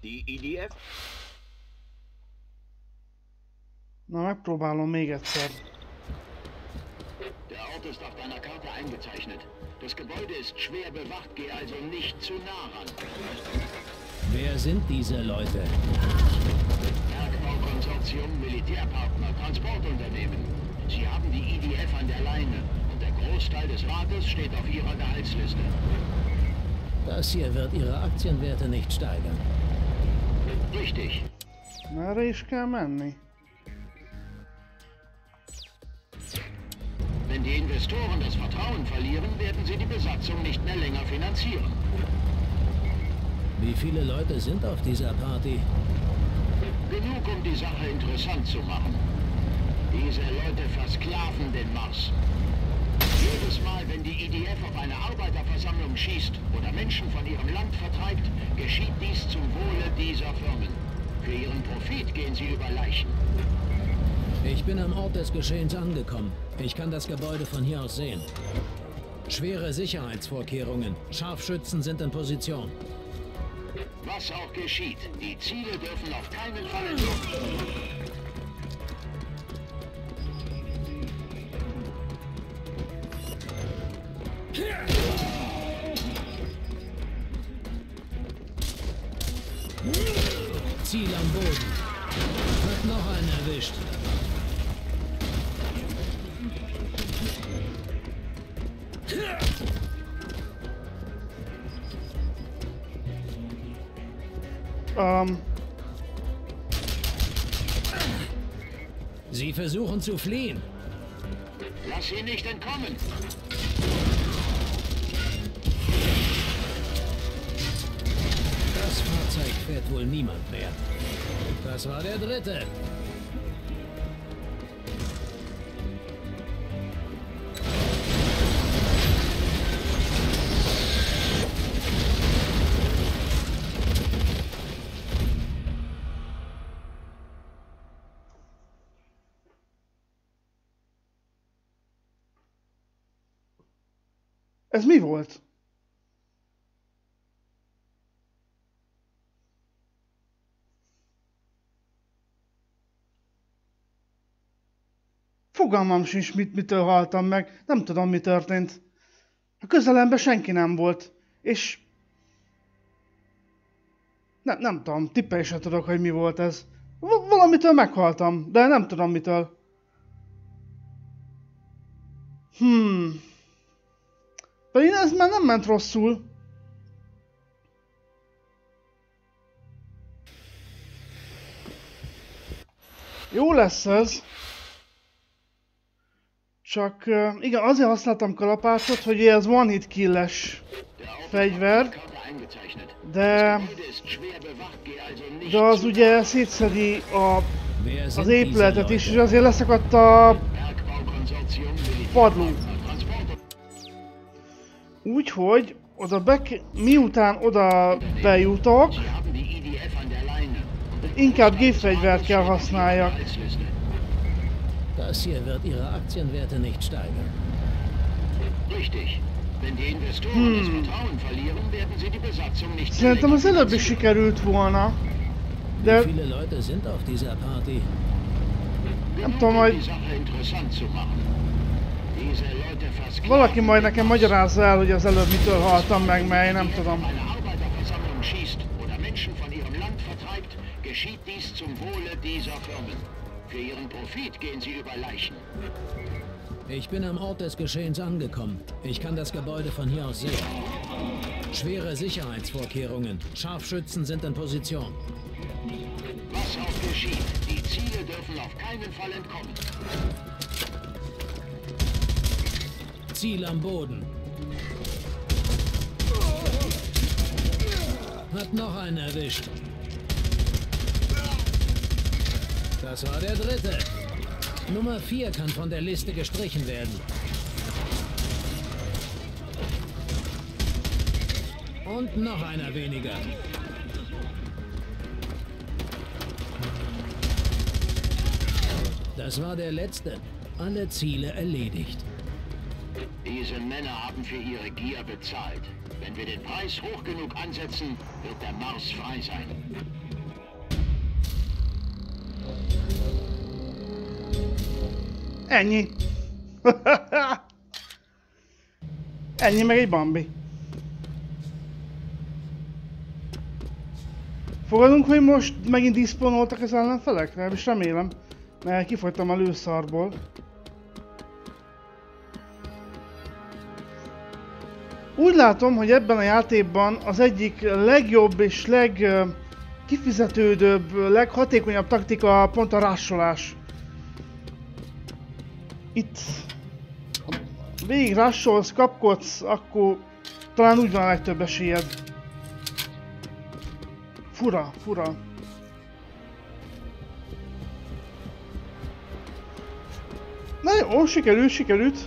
Die IDF Na, megpróbálom még egyszer. Der Ort ist auf deiner Karte eingezeichnet. Das Gebäude ist schwer bewacht, geh also nicht zu nah ran. Wer sind diese Leute? Bergbaukonsortium, Militärpartner, Transportunternehmen. Sie haben die IDF an der Leine und der Großteil des Rates steht auf ihrer Gehaltsliste. Das hier wird ihre Aktienwerte nicht steigern. Richtig. Merre is kell menni? Wenn die Investoren das Vertrauen verlieren, werden sie die Besatzung nicht mehr länger finanzieren. Wie viele Leute sind auf dieser Party? Genug, um die Sache interessant zu machen. Diese Leute versklaven den Mars. Jedes Mal, wenn die IDF auf eine Arbeiterversammlung schießt oder Menschen von ihrem Land vertreibt, geschieht dies zum Wohle dieser Firmen. Für ihren Profit gehen sie über Leichen. Ich bin am Ort des Geschehens angekommen. Ich kann das Gebäude von hier aus sehen. Schwere Sicherheitsvorkehrungen. Scharfschützen sind in Position. Was auch geschieht, die Ziele dürfen auf keinen Fall. Versuchen zu fliehen. Lass sie nicht entkommen. Das Fahrzeug fährt wohl niemand mehr. Das war der dritte. Ez mi volt? Fogalmam sincs, mit, mitől haltam meg. Nem tudom, mi történt. A közelemben senki nem volt. És... Nem, nem tudom, tippel sem tudok, hogy mi volt ez. V- valamitől meghaltam, de nem tudom mitől. Hmm. Pedig ez már nem ment rosszul. Jó lesz ez. Csak igen, azért használtam kalapácsot, hogy ez one hit killes fegyver, de, de az ugye szétszedi a, az épületet is, és azért leszakadt a padló. Úgyhogy oda be, miután oda bejutok, inkább gépfegyvert kell használjak. Das hier wird Ihre Aktienwerte nicht steigern. Richtig. Wenn die Investoren das Vertrauen verlieren, werden sie die Besatzung nicht Szerintem az előbb is sikerült volna. Wie De viele Leute sind auf dieser Party? nem tudom, um valaki majd nekem magyarázza el, hogy az előbb mitől haltam meg, mert én nem tudom. eine Arbeiterversammlung schießt oder Menschen von ihrem Land vertreibt, geschieht dies zum Wohle dieser Firmen. Für ihren Profit gehen sie über Leichen. Ich bin am Ort des Geschehens angekommen. Ich kann das Gebäude von hier aus sehen. Schwere Sicherheitsvorkehrungen. Scharfschützen sind in Position. Was auch geschieht, die Ziele dürfen auf keinen Fall entkommen. Ziel am Boden. Hat noch einen erwischt. Das war der dritte. Nummer 4 kann von der Liste gestrichen werden. Und noch einer weniger. Das war der letzte. Alle Ziele erledigt. Diese Männer haben für ihre Gier bezahlt. Wenn wir den Preis hoch genug ansetzen, wird der Mars frei sein. Ennyi. Ennyi, meg egy Bambi. Fogadunk, hogy most megint diszponoltak az ellenfelek? Nem is remélem. Mert kifogytam a lőszarból. Úgy látom, hogy ebben a játékban az egyik legjobb és leg ö, kifizetődőbb, leghatékonyabb taktika pont a rásolás. Itt végig rassolsz, kapkodsz, akkor talán úgy van a legtöbb esélyed. Fura, fura. Na jó, sikerült, sikerült.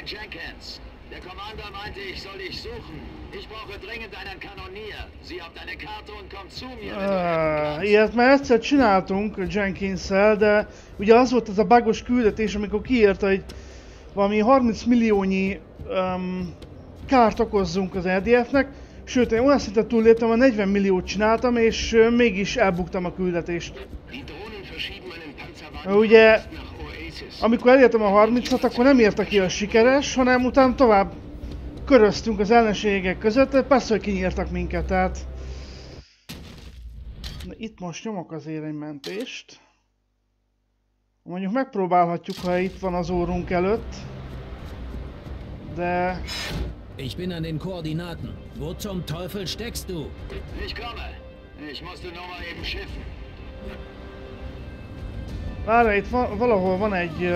Bin Jenkins. Der Commander meinte, ich soll dich suchen. Ich brauche dringend einen Kanonier. Sieh auf deine Karte und komm zu mir. Uh, ilyet már egyszer csináltunk jenkins de ugye az volt az a bugos küldetés, amikor kiírta, hogy valami 30 milliónyi um, kárt okozzunk az RDF-nek, sőt, én olyan szinten túlléptem, hogy 40 milliót csináltam, és mégis elbuktam a küldetést. Ugye. Amikor elértem a 30-at, akkor nem érte ki a sikeres, hanem utána tovább köröztünk az ellenségek között, persze, hogy kinyírtak minket, tehát... Na, itt most nyomok azért egy mentést. Mondjuk megpróbálhatjuk, ha itt van az órunk előtt. De... Ich bin an den Koordinaten. Wo zum Teufel steckst du? Ich komme. Ich musste nur mal eben schiffen. Várj, itt van, valahol van egy...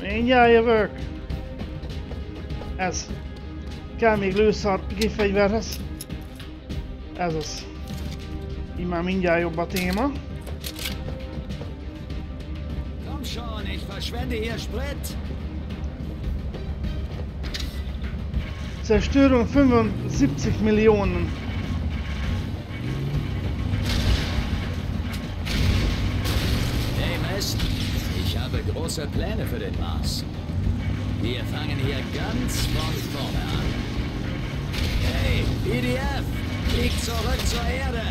Mindjárt jövök! Ez. Kell még lőszar gépfegyverhez. Ez az. Így már mindjárt jobb a téma. Schon, ich verschwende hier Sprit. Zerstörung 75 Millionen. Zivilisten. Ich habe große Pläne für den Mars. Wir fangen hier ganz von vorne an. Hey, EDF! Fliegt zurück zur Erde!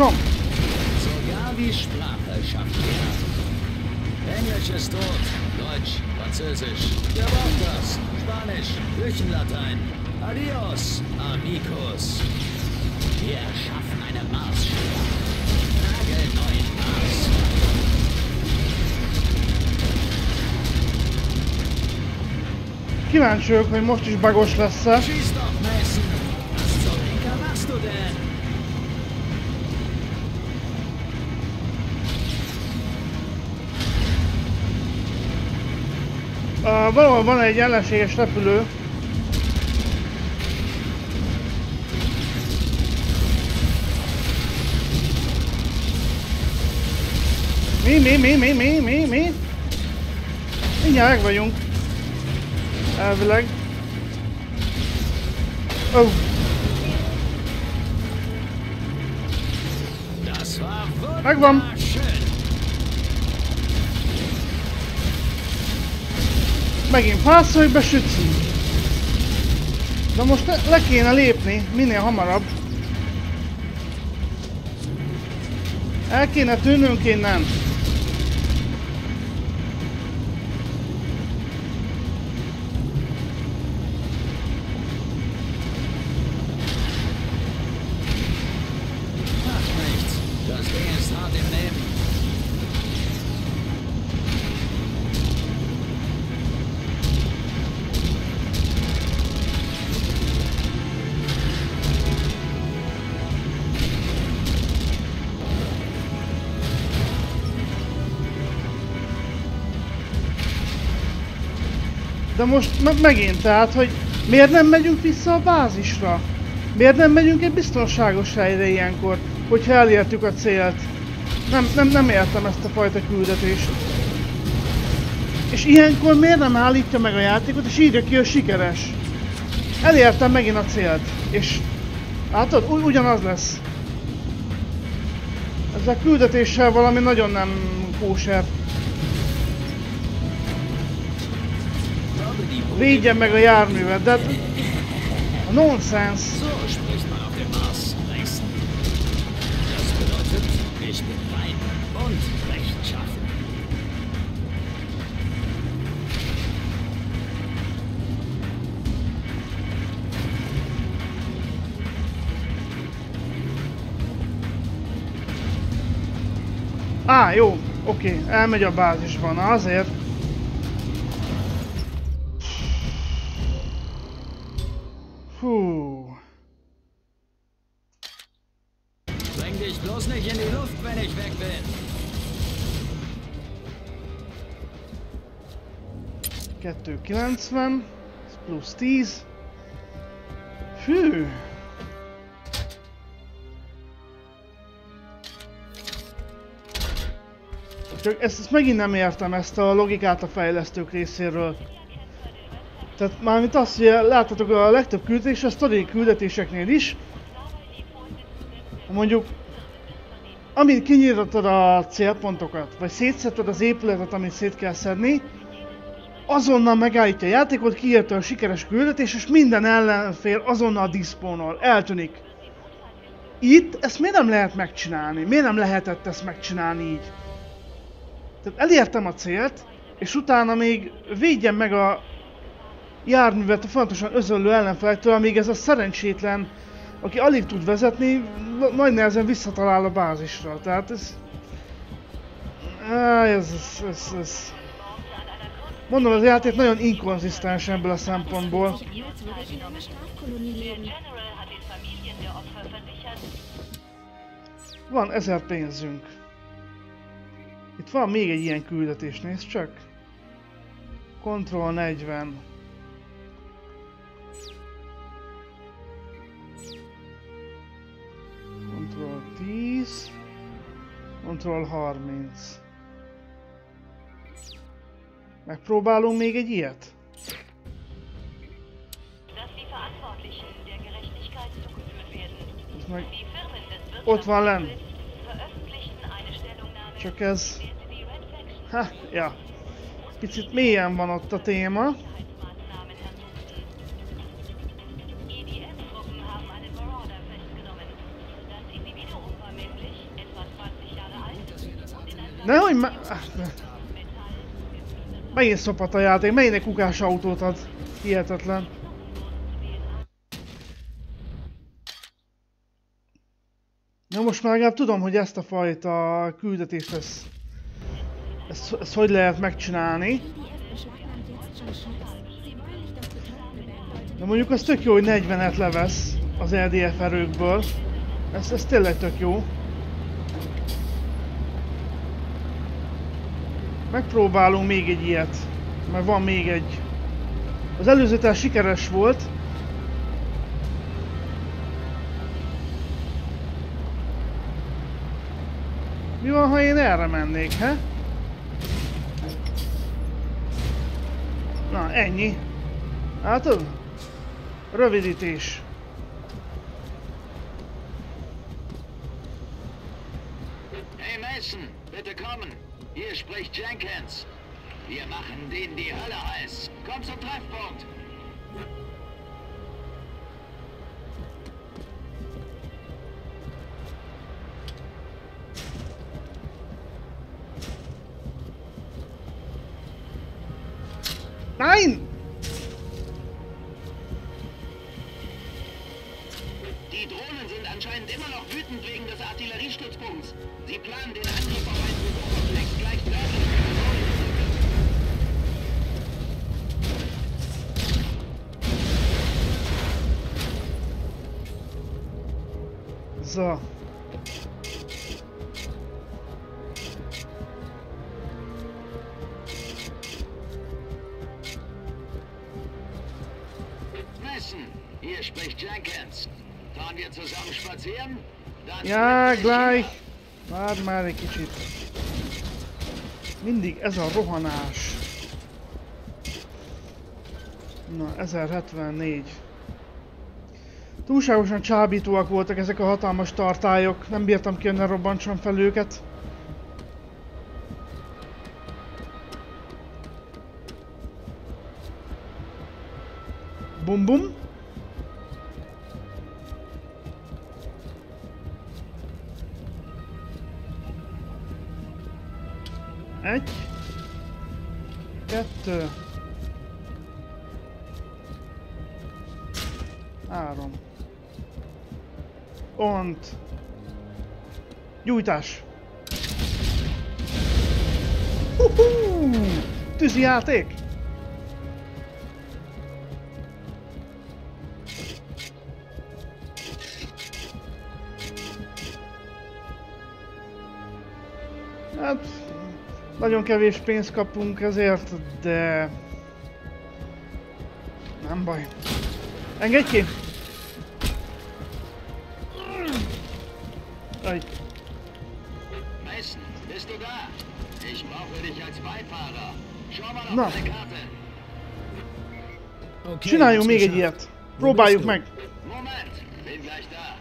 Jézusom! Sogar die Sprache schafft er. Englisch ist tot, Deutsch, Französisch, wer braucht das? Spanisch, Küchenlatein. Adios, amigos. Wir schaffen eine Marsschule. Nagelneuen Mars. Kíváncsi vagyok, hogy most is bagos lesz-e. Uh, valahol van egy ellenséges repülő. Mi, mi, mi, mi, mi, mi, mi? Mindjárt meg vagyunk. Elvileg. Oh, Megvan. Megint fászolj be, süci. De most le, le kéne lépni, minél hamarabb. El kéne tűnünk innen. De most me- megint, tehát, hogy miért nem megyünk vissza a bázisra? Miért nem megyünk egy biztonságos helyre ilyenkor, hogyha elértük a célt? Nem, nem, nem értem ezt a fajta küldetést. És ilyenkor miért nem állítja meg a játékot, és írja ki, hogy sikeres? Elértem megint a célt, és látod, ugy- ugyanaz lesz. Ezzel a küldetéssel valami nagyon nem kóser. Védjen meg a járművet, de a nonsens. Á, jó, oké, elmegy a bázisban, azért. 90, ez plusz 10. Hű! Csak ezt, ezt megint nem értem, ezt a logikát a fejlesztők részéről. Tehát mármint azt, hogy láthatok a legtöbb küldetés, a sztori küldetéseknél is. Mondjuk, amint kinyírtad a célpontokat, vagy szétszedted az épületet, amit szét kell szedni, azonnal megállítja a játékot, kiírta a sikeres küldetés, és minden ellenfél azonnal diszpónol, eltűnik. Itt ezt miért nem lehet megcsinálni? Miért nem lehetett ezt megcsinálni így? Tehát elértem a célt, és utána még védjem meg a járművet a fontosan özöllő ellenfelektől, amíg ez a szerencsétlen, aki alig tud vezetni, nagy nehezen visszatalál a bázisra. Tehát ez... Á, ez, ez, ez, ez... Mondom, az játék nagyon inkonzisztens ebből a szempontból. Van ezer pénzünk. Itt van még egy ilyen küldetés, nézd csak. Control 40. Control 10. Control 30. Megpróbálunk még egy ilyet? Ez meg ott van Stellungnahme, Csak ez... Ha, ja. Picit mélyen van ott a téma. Sicherheitsmaßnahmen ersuchten. EDF-Truppen haben einen Marauder festgenommen. Das Individuum war männlich, etwa 20 Jahre alt und in ein Nehogy me... Megint szopat a játék, megint egy kukás autót ad. Hihetetlen. Na most már legalább tudom, hogy ezt a fajta küldetést ezt, ezt, ezt hogy lehet megcsinálni. De mondjuk az tök jó, hogy 40-et levesz az LDF erőkből. Ez, ez tényleg tök jó. Megpróbálunk még egy ilyet. Mert van még egy. Az előző tár sikeres volt. Mi van, ha én erre mennék, he? Na, ennyi. Látod? Rövidítés. Hier spricht Jenkins. Wir machen denen die Hölle heiß. Komm zum Treffpunkt. Ab. Várd már egy kicsit. Mindig ez a rohanás. Na, 1074. Túlságosan csábítóak voltak ezek a hatalmas tartályok. Nem bírtam ki, hogy ne robbantsam fel őket. Bum bum. Gyújtás. Huhú! Tűzi játék! Hát, nagyon kevés pénzt kapunk ezért, de... Nem baj. Engedj ki! Aj, Ich brauche dich als Beifahrer. Schau mal auf Na. deine Karte. Okay, Csináljunk még egy ilyet. Próbáljuk meg. Moment, bin gleich da.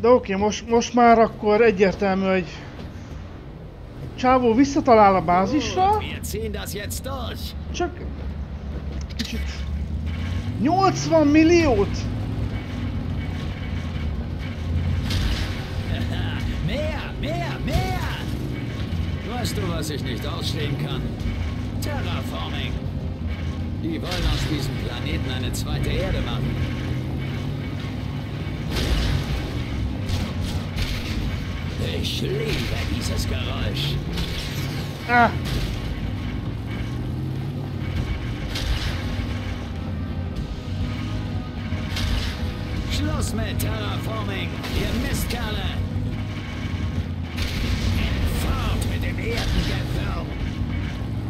De oké, most, most már akkor egyértelmű, hogy Csávó visszatalál a bázisra, durch. csak kicsit 80 milliót? Mehr, mehr, mehr! Weißt du, was ich nicht ausstehen kann? Terraforming. Die wollen aus diesem Planeten eine zweite Erde machen. Ich liebe dieses Geräusch. Ah, Schluss mit Terraforming, ihr Mistkerle!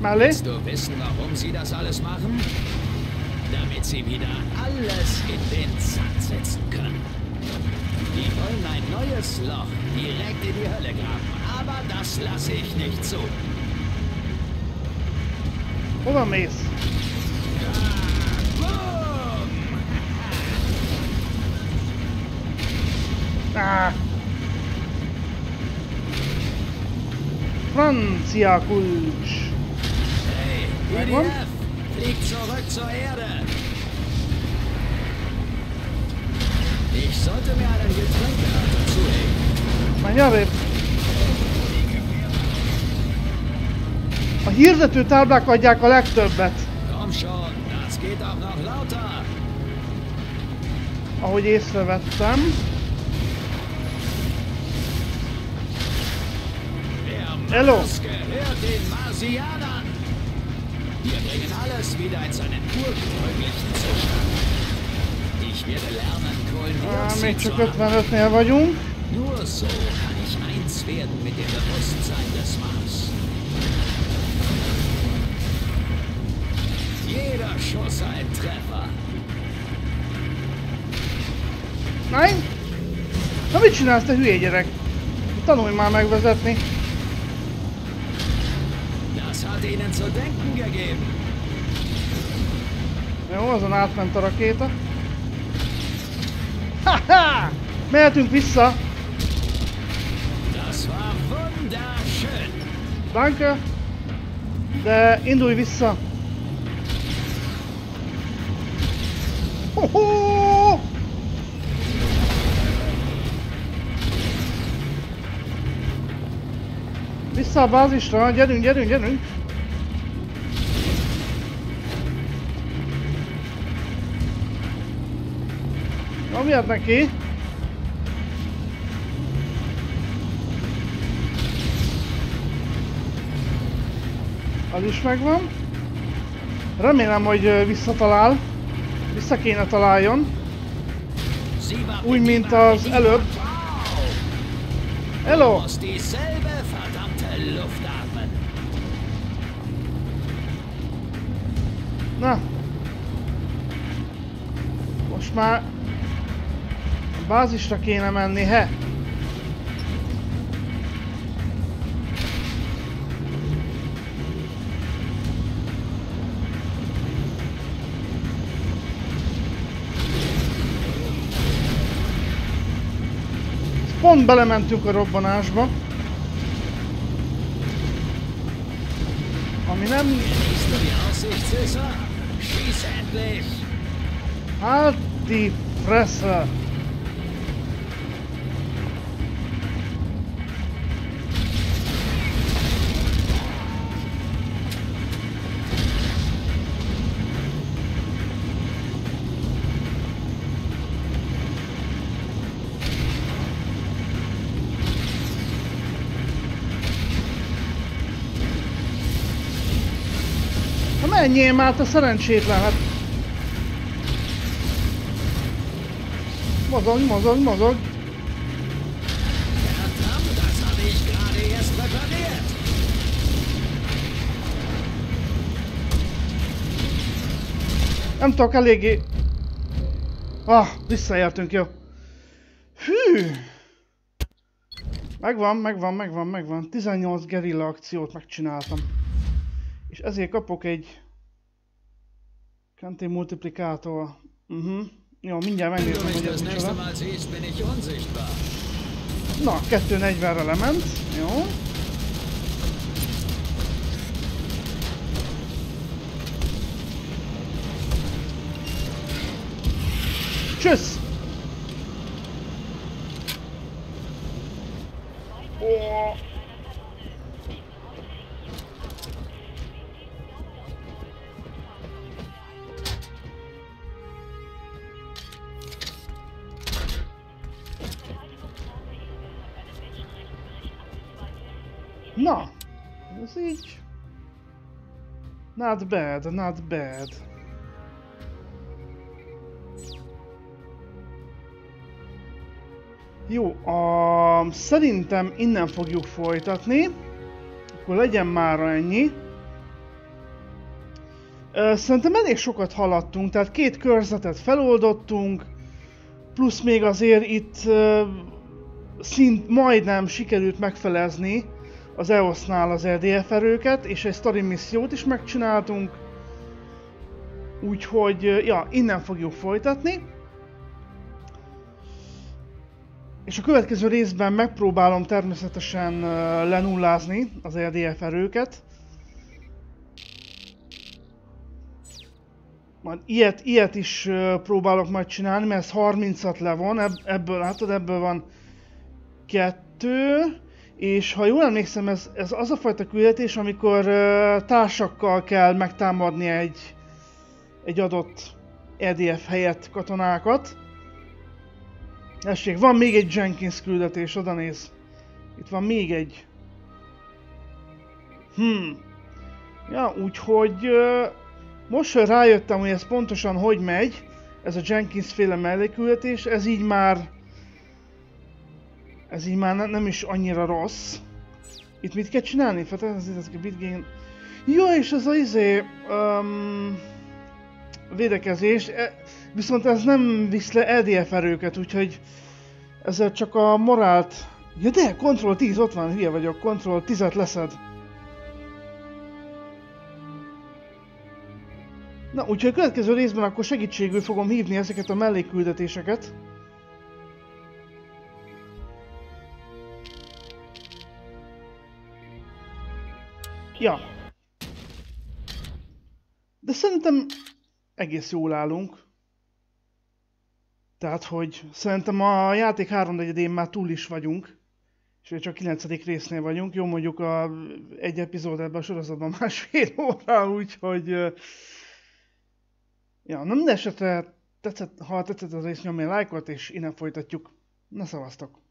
Mellé. Willst du wissen, warum sie das alles machen? Damit sie wieder alles in den Sand setzen können. Die wollen ein neues Loch direkt in die Hölle graben, aber das lasse ich nicht zu. Boom! Ah. Francia kulcs. Hey. Menj arrébb! A hirdető táblák adják a legtöbbet, ahogy észrevettem. Gehört den Marsianern! Wir bringen alles wieder in seinen ursprünglichen Zustand. Ich werde lernen, Ah, még Kohlendioxid csak atmen. 55-nél vagyunk. Nur so kann ich eins werden mit dem Bewusstsein des Mars. Jeder Schuss ein Treffer. Nein? Na mit csinálsz te hülye gyerek? Tanulj már megvezetni. Hat ihnen zu denken gegeben. Jó, azon átment a rakéta. Haha! Mehetünk vissza. Das war wunderschön. Danke. De indulj vissza. Hoho! Vissza a bázisra, gyerünk, gyerünk, gyerünk! Nyomjad neki! Az is megvan. Remélem, hogy visszatalál. Vissza kéne találjon. Úgy, mint az előbb. Hello! Na. Most már bázisra kéne menni, he? Pont belementünk a robbanásba. Ami nem! Hát, Menjél már, te szerencsétlen, hát Mozog, mozog, mozog. Nem tudok eléggé... Ah, visszaértünk, jó. Hű! Megvan, megvan, megvan, megvan. 18 gerilla akciót megcsináltam. És ezért kapok egy... Kanté multiplikátor. Uh -huh. Jó, mindjárt megnézem, hogy ez micsoda. Na, 240-re lement. Jó. Tschüss! Oh. Not bad, not bad. Jó, a, szerintem innen fogjuk folytatni. Akkor legyen már ennyi. Szerintem elég sokat haladtunk, tehát két körzetet feloldottunk, plusz még azért itt szint majdnem sikerült megfelezni az EOS-nál az EDF erőket, és egy story missziót is megcsináltunk. Úgyhogy, ja, innen fogjuk folytatni. És a következő részben megpróbálom természetesen lenullázni az EDF erőket. Majd ilyet, ilyet is próbálok majd csinálni, mert ez 30-at levon, ebb, ebből, látod, ebből van kettő, és ha jól emlékszem, ez, ez az a fajta küldetés, amikor ö, társakkal kell megtámadni egy, egy adott EDF helyett katonákat. Tessék, van még egy Jenkins küldetés, oda néz. Itt van még egy. Hmm. Ja, úgyhogy ö, most, rájöttem, hogy ez pontosan hogy megy, ez a Jenkins féle melléküldetés, ez így már ez így már ne, nem is annyira rossz. Itt mit kell csinálni? Fetezni ez a bitgain. Jó, és ez a izé... Um, védekezés, e, viszont ez nem visz le EDF erőket, úgyhogy ezzel csak a morált... Ja de, Control 10, ott van, hülye vagyok, Control 10-et leszed. Na, úgyhogy a következő részben akkor segítségül fogom hívni ezeket a mellékküldetéseket. Ja. De szerintem egész jól állunk. Tehát, hogy szerintem a játék háromnegyedén már túl is vagyunk. És csak a 9. résznél vagyunk. Jó, mondjuk a, egy epizód ebben a sorozatban (laughs) másfél óra, úgyhogy... Ja, na minden esetre tetszett, ha tetszett az rész, nyomj lájkot, és innen folytatjuk. Na szavaztok!